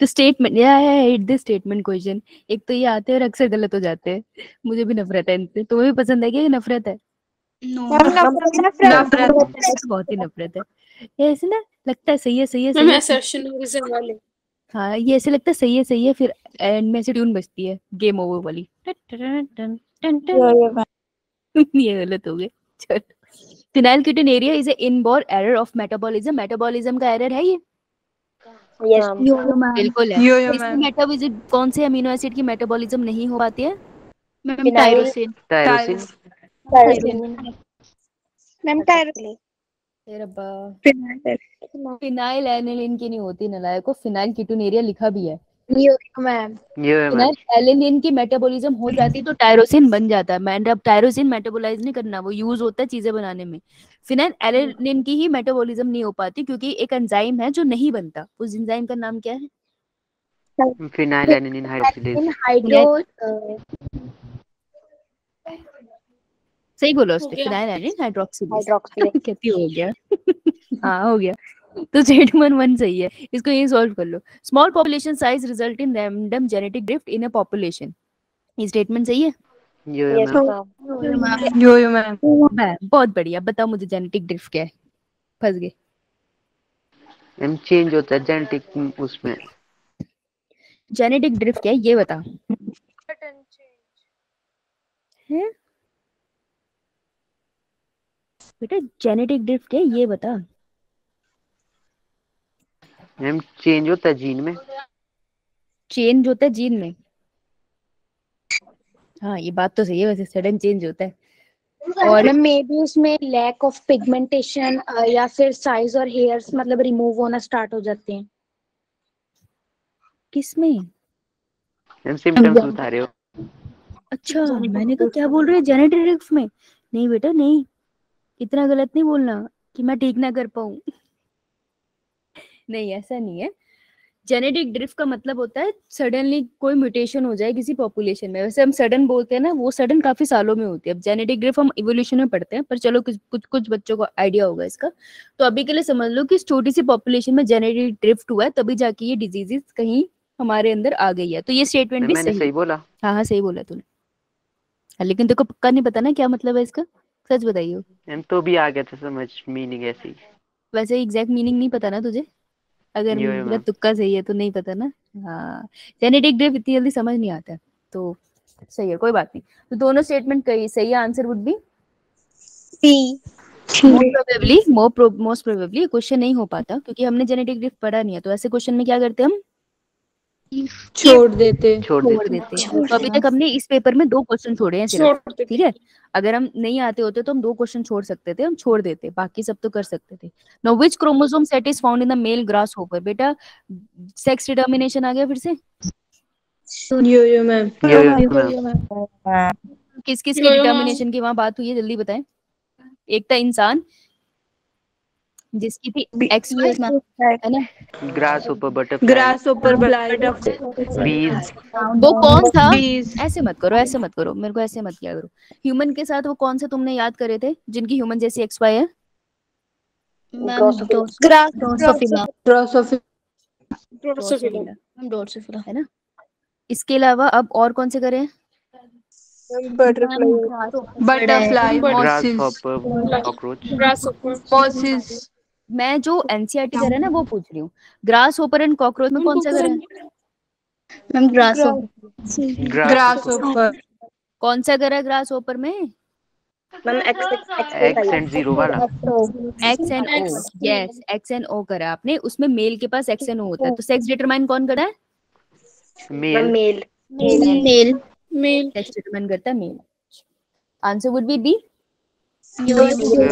तो स्टेटमेंट या हिट दिस स्टेटमेंट क्वेश्चन एक तो ये आते हैं और अक्सर गलत हो जाते हैं। मुझे भी नफरत है इनसे। तुम्हें भी पसंद है क्या नफरत है? नो नफरत तो बहुत ही नफरत है। ये ऐसे ना लगता है सही है सही है सही है। हाँ ये ऐसे लगता है सही है सही है फिर एंड में ऐसे ट्यून बजती है। गेम ओवर वाली। [laughs] ये गलत हो गए चलो। Phenylketonuria is a inborn error of metabolism metabolism का एरर है ये? यस यो यो मैम बिल्कुल है। यो यो इसमें मैम मेटाबॉलिज्म कौन से अमीनो एसिड की मेटाबॉलिज्म नहीं हो पाती है? मैम टायर फिनाइल एनिलीन की नहीं होती नलायक को फिनाइल कीटोनेरिया लिखा भी है। एलिनिन की मेटाबॉलिज्म हो जाती तो टायरोसिन बन जाता है अब टायरोसिन मेटाबोलाइज नहीं करना वो यूज़ होता है चीज़ें बनाने में। फिनाइल एलिनिन की ही मेटाबॉलिज्म नहीं हो पाती क्योंकि एक एंजाइम है जो नहीं बनता। उस एंजाइम का नाम क्या है? फिनाइल हाइड्रोक्सिलेज सही बोलो हो फिनाइल एलिनिन हाइड्रोक्सिलेज हाइड्रोक्सिलेज कहती हो गया। हाँ हो गया। तो स्टेटमेंट वन सही है। इसको ये सॉल्व कर लो। Small population size result in random genetic drift in a population ये स्टेटमेंट सही है? Yo yo ma'am ma'am yo yo ma'am बहुत बढ़िया। बताओ मुझे जेनेटिक ड्रिफ्ट क्या है? फंस गए। मैम चेंज होता है जेनेटिक उसमें। जेनेटिक ड्रिफ्ट क्या है? ये बता है? बेटा जेनेटिक ड्रिफ्ट क्या है? ये बता मैम चेंज होता है जीन में? चेंज होता है जीन में। हाँ ये बात तो सही है वैसे सडन चेंज होता है। और मे बी उसमें लैक ऑफ़ पिगमेंटेशन या फिर साइज़ और हेयर्स मतलब रिमूव होना स्टार्ट हो जाते हैं। किसमें मैम सिम्टम्स बता रहे हो। अच्छा मैंने कहा क्या बोल रहे हैं जेनेटिक ड्रिफ्ट में? नहीं बेटा नहीं। इतना गलत नहीं बोलना कि मैं ठीक ना कर पाऊँ। नहीं ऐसा नहीं है। जेनेटिक ड्रिफ्ट का मतलब होता है सडनली कोई म्यूटेशन हो जाए किसी पॉपुलेशन में। वैसे हम सडन बोलते हैं ना वो सडन काफ़ी सालों में होती है। अब जेनेटिक ड्रिफ्ट हम इवोल्यूशन में पढ़ते हैं पर चलो कुछ कुछ कुछ बच्चों को आइडिया होगा इसका। तो अभी के लिए समझ लो कि छोटी सी पॉपुलेशन में जेनेटिक ड्रिफ्ट हुआ है तभी जाके ये डिजीजेस कहीं हमारे अंदर आ गई है। तो ये स्टेटमेंट भी सही सही बोला। हाँ हाँ सही बोला तूने। हाँ, लेकिन को पक्का नहीं पता ना क्या मतलब है इसका। सच बताइए। तो भी आ गया था समझ मीनिंग ऐसी। वैसे एग्जैक्ट मीनिंग नहीं पता ना तुझे? अगर मेरा तुक्का सही है तो नहीं पता ना। हाँ जेनेटिक ड्रिफ्ट इतनी जल्दी समझ नहीं आता तो सही है कोई बात नहीं। तो दोनों स्टेटमेंट कही सही है answer would be most probably most probably question नहीं हो पाता क्योंकि हमने जेनेटिक ड्रिफ्ट पढ़ा नहीं है तो ऐसे क्वेश्चन में क्या करते हैं हम? छोड़ देते। छोड़ छोड़ देते। देते तो अभी तक हमने इस पेपर में दो क्वेश्चन छोड़े हैं सिर्फ़ ठीक है? अगर हम नहीं आते होते तो हम दो क्वेश्चन छोड़ सकते थे हम छोड़ देते बाकी सब तो कर सकते थे। No which chromosome set is found in the male grasshopper बेटा सेक्स डिटर्मिनेशन आ गया फिर से? किस किस की डिटर्मिनेशन की वहाँ बात हुई है? जल्दी बताएँ। एक था इंसान जिसकी थी एक्स Yes, ma'am. है ना? ग्रास ऊपर बटरफ्लाई ग्रास ऊपर ब्लाइट बीज वो कौन था? बीज ऐसे मत करो ऐसे मत करो मेरे को ऐसे मत किया करो। ह्यूमन के साथ वो कौन से तुमने याद करे थे जिनकी ह्यूमन जैसी एक्स वाई है. है ना? इसके अलावा अब और कौन से करें बटरफ्लाई ग्रास हॉपर ग्रास मैं जो एनसीईआरटी करे ना वो पूछ रही हूँ। ग्रास होपर एंड कॉकरोच में कौन सा करे Ma'am, Grasshopper. ग्रास ऊपर कौन सा करा ग्रास होपर में? एक्स एंड ज़ीरो वाला। X and O yes X and O करा आपने। उसमें मेल के पास एक्स एंड ओ होता है। तो सेक्स डिटरमाइन कौन करा है? Male Male. Male male sex determine करता है male answer would be B yo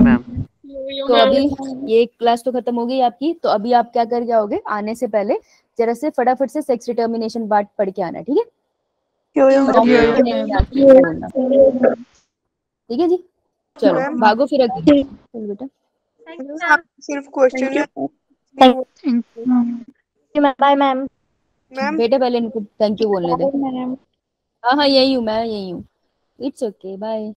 ma'am तो अभी ये क्लास तो खत्म हो गई आपकी तो अभी आप क्या कर जाओगे? आने से पहले जरा से फटाफट से सेक्स डिटर्मिनेशन पार्ट पढ़ के आना ठीक है? बोलना। ठीक है जी? चलो भागो फिर अगली। चलो बेटा। सिर्फ़ क्वेश्चन बाय मैम मैम बेटा पहले इनको थैंक यू बोलने दे। हाँ हाँ यही हूँ मैं यही हूँ। It's okay bye